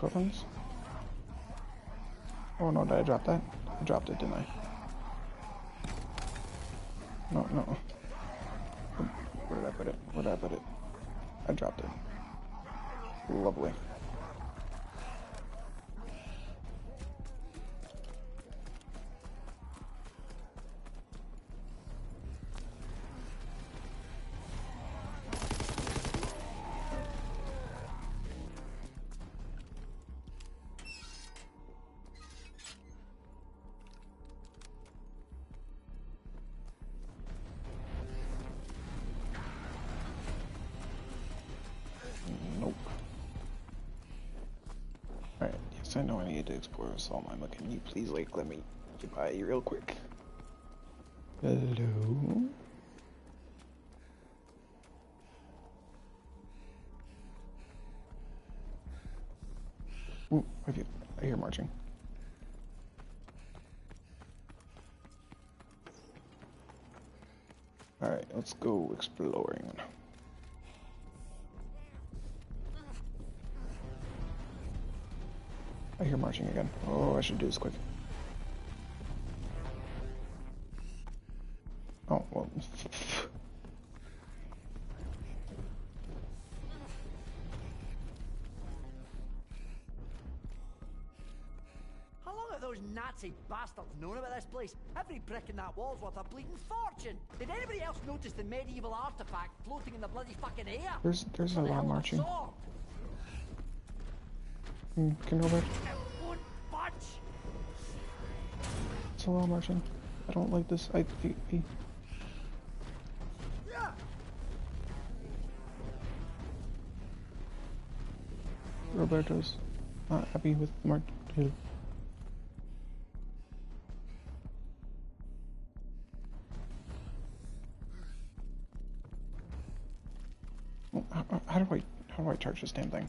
Weapons? Oh no, did I drop that? I dropped it, didn't I? Need to explore Salt Mine, but can you please, like, let me get by you real quick? Hello? Ooh, I hear, I hear marching. Alright, let's go exploring. Hear marching again. Oh, I should do this quick. Oh, well. How long have those Nazi bastards known about this place? Every brick in that wall's worth a bleeding fortune. Did anybody else notice the medieval artifact floating in the bloody fucking air? There's there's a lot marching. sword? Can Robert? It won't. It's a lot marching. I don't like this. I. I Roberto's not happy with Mark. How, how- how do I how do I charge this damn thing?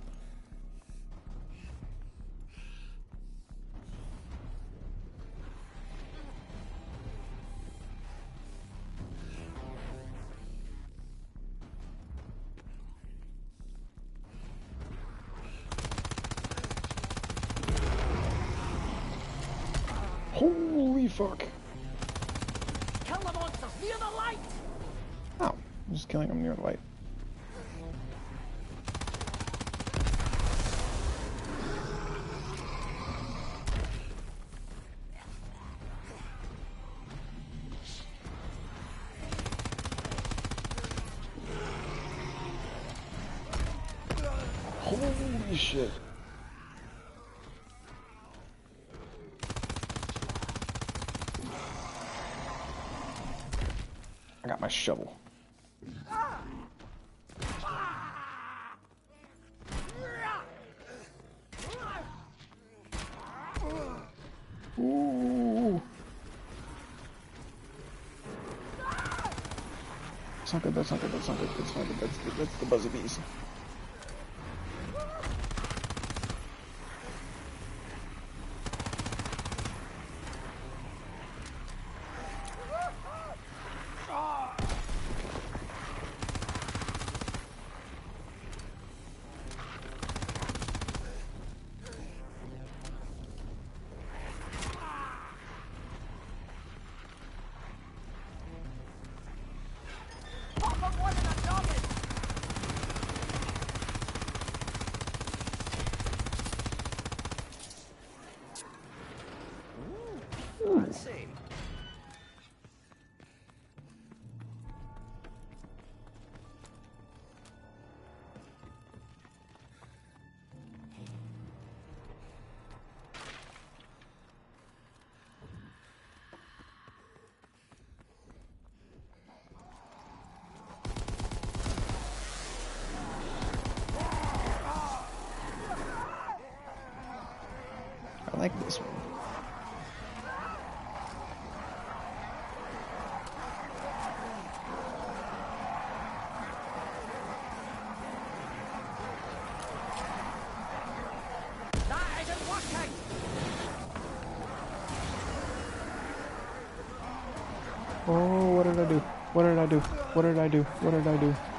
Not good, that's not good, that's not good, that's not good, that's the, that's the buzzy bees. Like this one. Oh, what did I do? What did I do? What did I do? What did I do?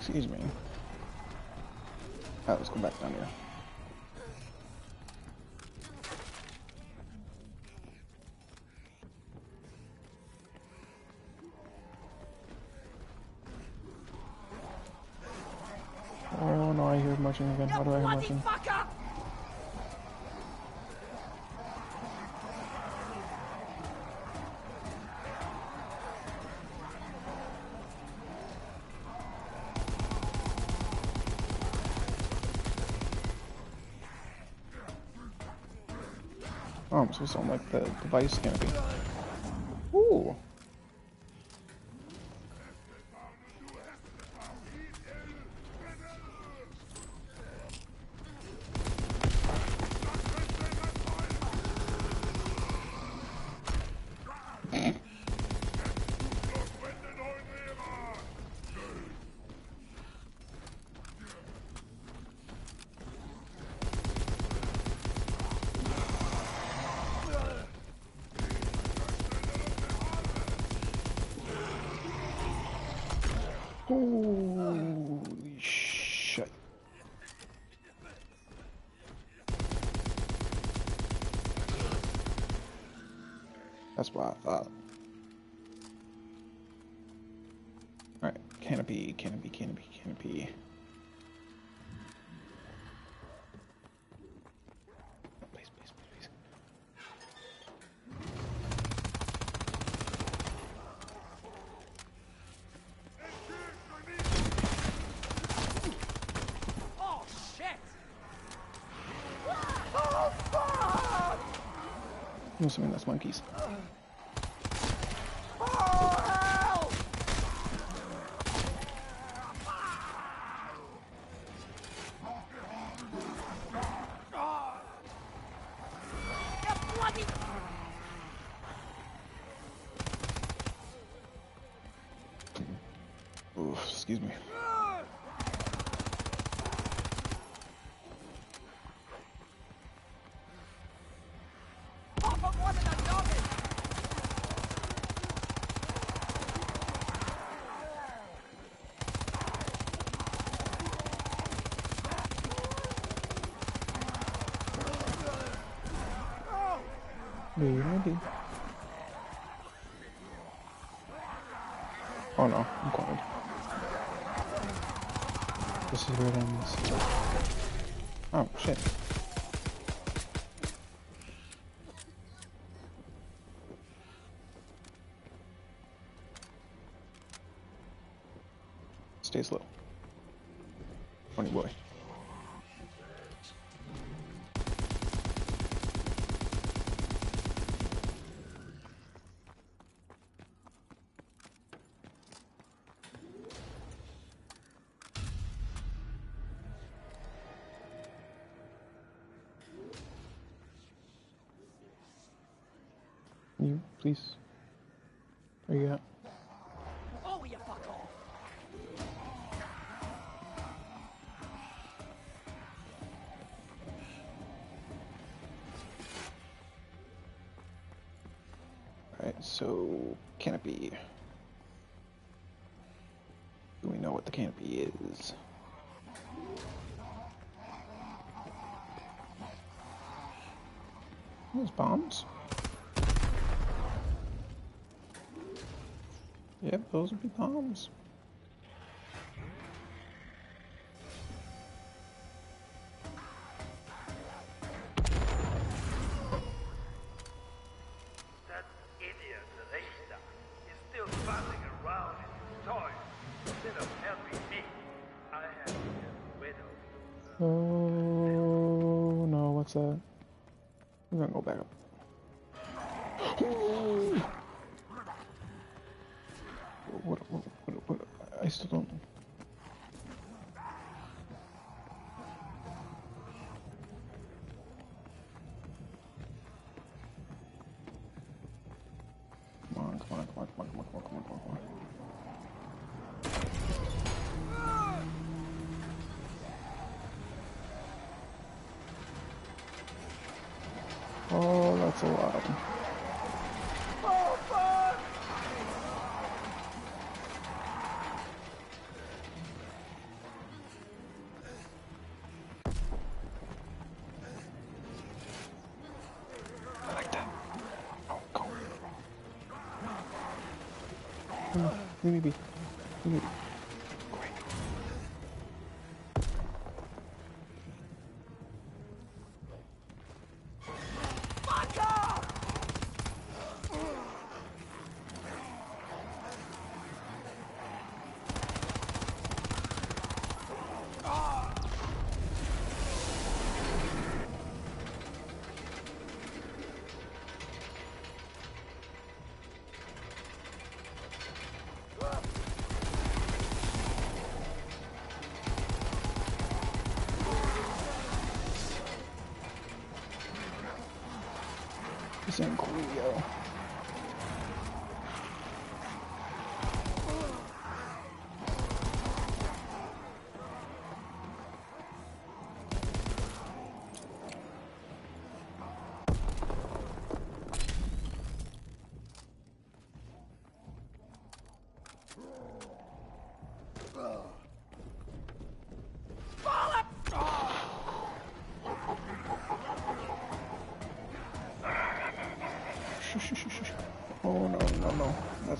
Excuse me. Alright, let's go back down here. Oh no, I hear marching again. How do I hear marching? Oh, I'm like the device canopy. Holy shit. That's what I thought. Alright, canopy, canopy, canopy, canopy. I'm assuming that's monkeys. on this. Oh, shit. Stays low. piece? You go. Oh, fuck. Alright, so canopy. Do we know what the canopy is? Those bombs? Yep, those would be palms.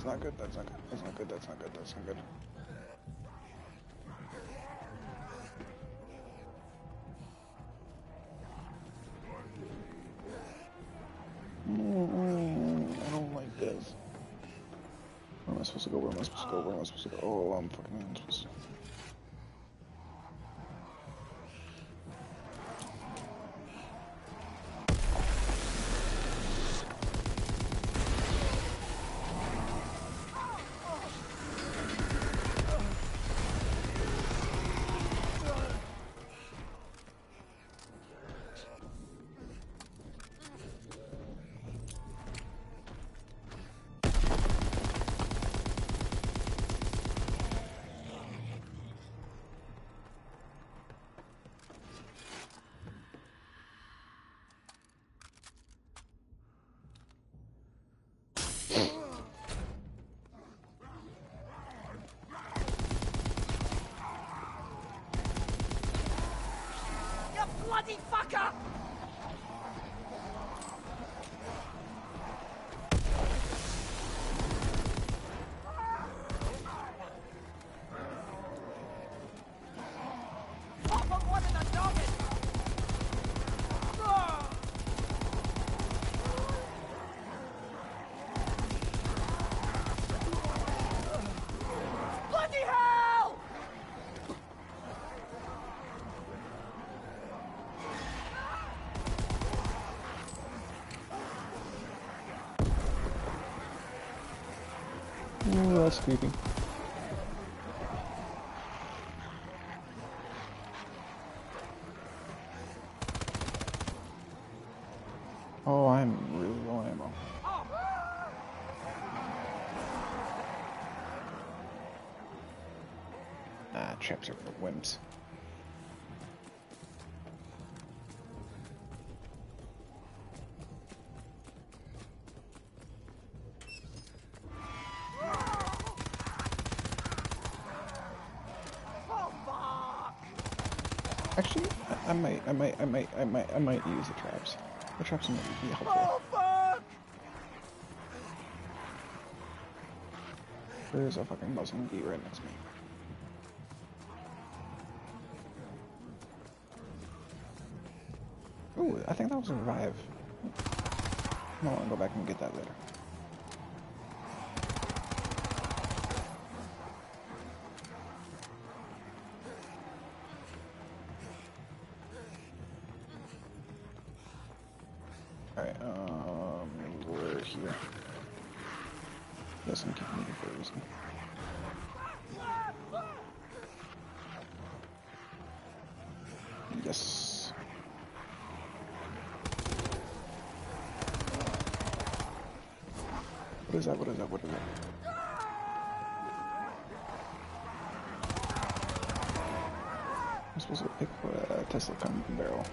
That's not good. That's not good. That's not good. That's not good. That's not good. Mm, I don't like this. Where am I supposed to go? Where am I supposed to go? Where am I supposed to go? Oh, I'm fucking supposed to. That's creepy. Oh, I'm really low ammo. Ah, traps are for wimps. I might, I might, I might, I might, use the traps. The traps might be helpful. Oh, fuck! There's a fucking Muslim bee right next to me. Ooh, I think that was a revive. I want to go back and get that later. Is that? What is that? What is that? I'm supposed to pick a uh, Tesla gun barrel.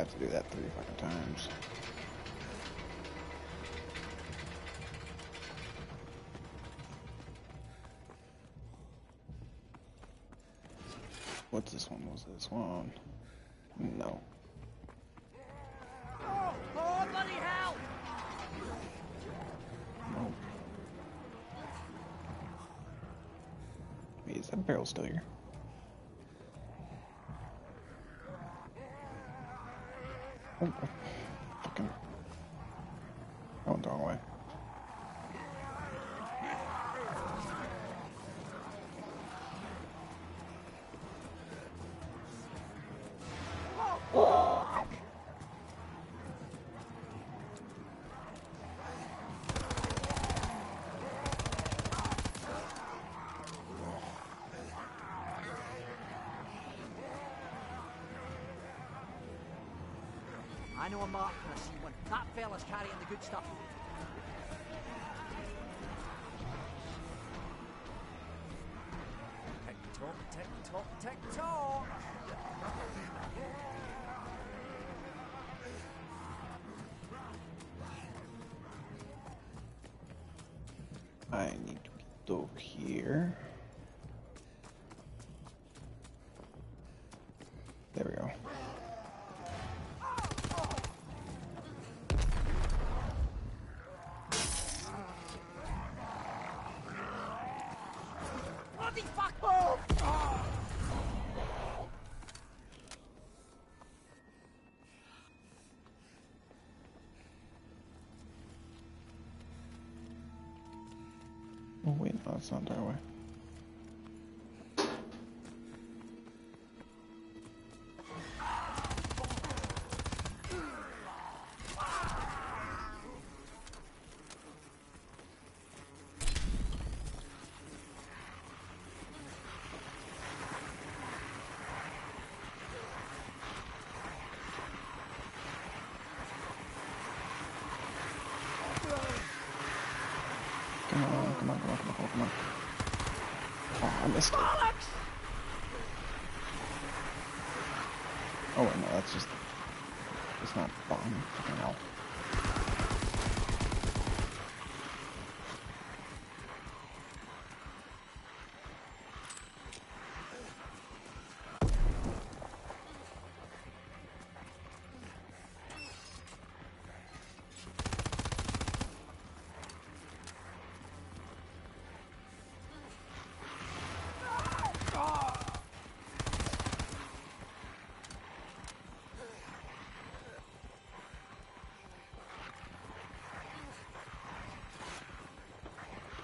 Have to do. That three fucking times. What's this one? Was this one? No. Oh, oh bloody hell! Nope. Wait, is that barrel still here? Know a mark when I see one. That fella's carrying the good stuff. Tick tock, tick tock, tick tock. I need to get over here. No, that way. Come on, come on, come on, come on, come on, I missed it. Oh wait, no, that's just... It's not bomb. Fucking hell.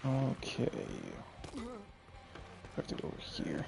Okay. I have to go over here.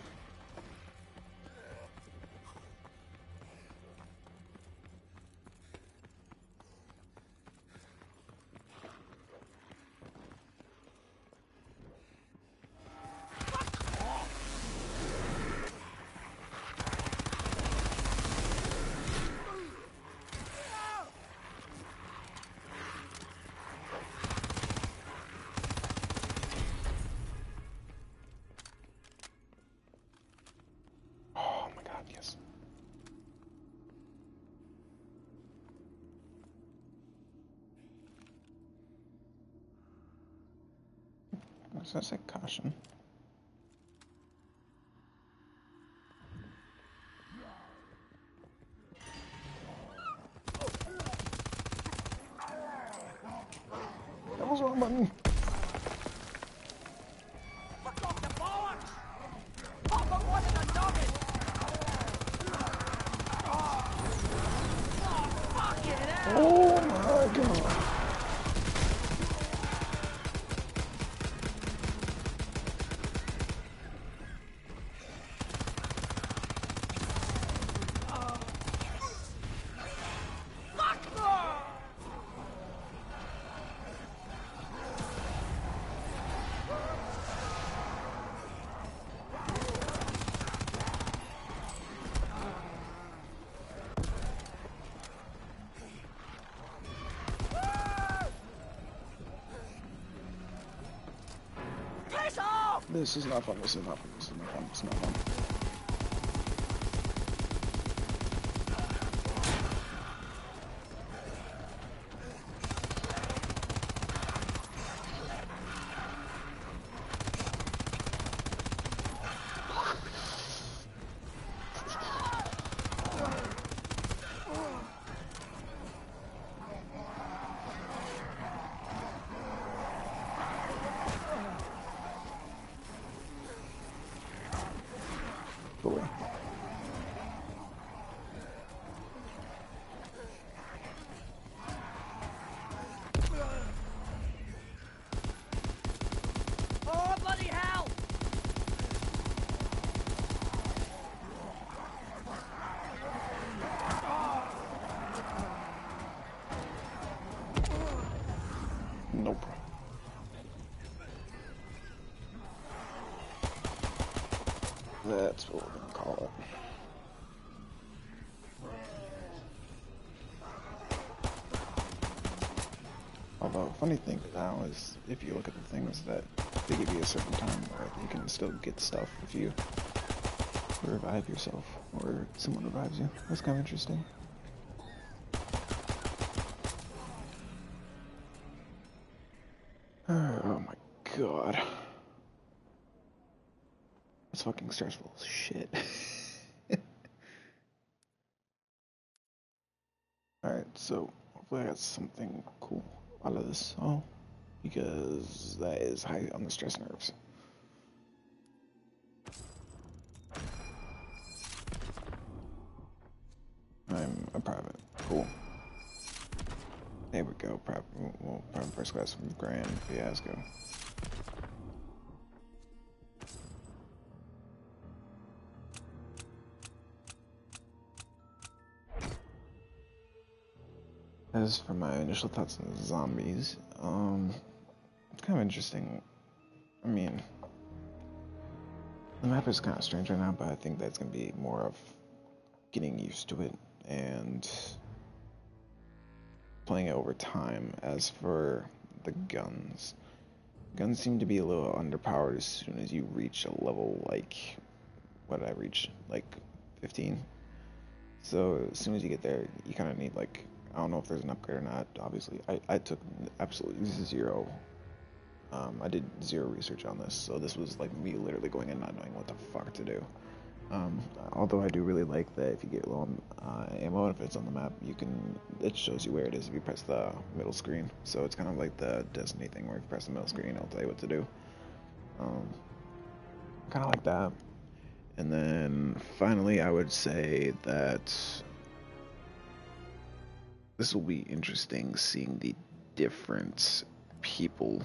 Oh my god, yes. What's that say? Caution. That was wrong button. Fuck off the This is not fun. This is not fun. This is not fun. This is not fun. Funny thing now is if you look at the things that they give you a certain time where you can still get stuff if you revive yourself or someone revives you. That's kind of interesting. Oh my god. That's fucking stressful as shit. Alright, so hopefully I got something cool all of this. Oh, because that is high on the stress nerves. I'm a private. Cool. There we go. Private. Well, private first class from Grand Fiasco. As for my initial thoughts on zombies, um, kind of interesting. I mean, the map is kind of strange right now, but I think that's going to be more of getting used to it and playing it over time. As for the guns, guns seem to be a little underpowered as soon as you reach a level like, what did I reach? Like 15? So as soon as you get there, you kind of need like I don't know if there's an upgrade or not. Obviously, I, I took absolutely zero. Um, I did zero research on this, so this was like me literally going in not knowing what the fuck to do. Um, although I do really like that if you get low on uh, ammo, if it's on the map, you can it shows you where it is if you press the middle screen. So it's kind of like the Destiny thing where if you press the middle screen, it'll tell you what to do. Um, kind of like that. And then finally, I would say that this will be interesting seeing the different people.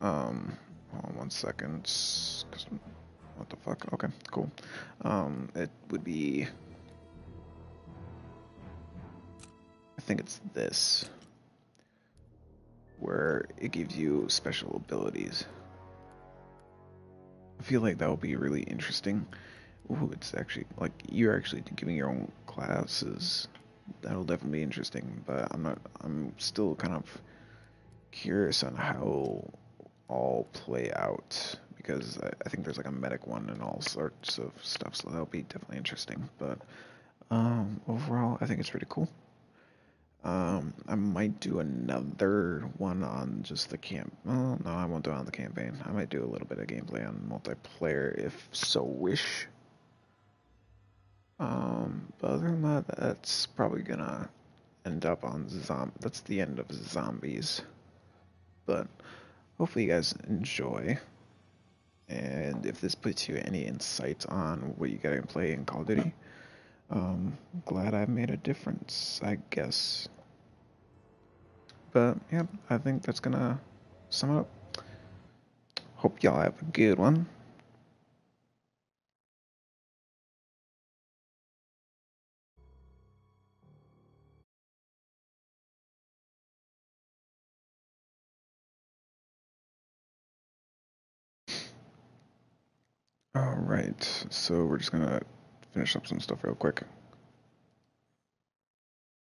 Um, on one second. What the fuck? Okay, cool. Um, it would be. I think it's this. Where it gives you special abilities. I feel like that will be really interesting. Ooh, it's actually like you're actually giving your own classes. That'll definitely be interesting, but I'm not. I'm still kind of curious on how all play out because I, I think there's like a medic one and all sorts of stuff, so that'll be definitely interesting. But um, overall, I think it's pretty cool. Um, I might do another one on just the camp. Well, no, I won't do it on the campaign. I might do a little bit of gameplay on multiplayer if so wish. Um, but other than that, that's probably gonna end up on zom. That's the end of zombies. But hopefully you guys enjoy. And if this puts you any insight on what you gotta play in Call of Duty, um, glad I've made a difference, I guess. But yeah, I think that's gonna sum up. Hope y'all have a good one. Alright, so we're just gonna finish up some stuff real quick.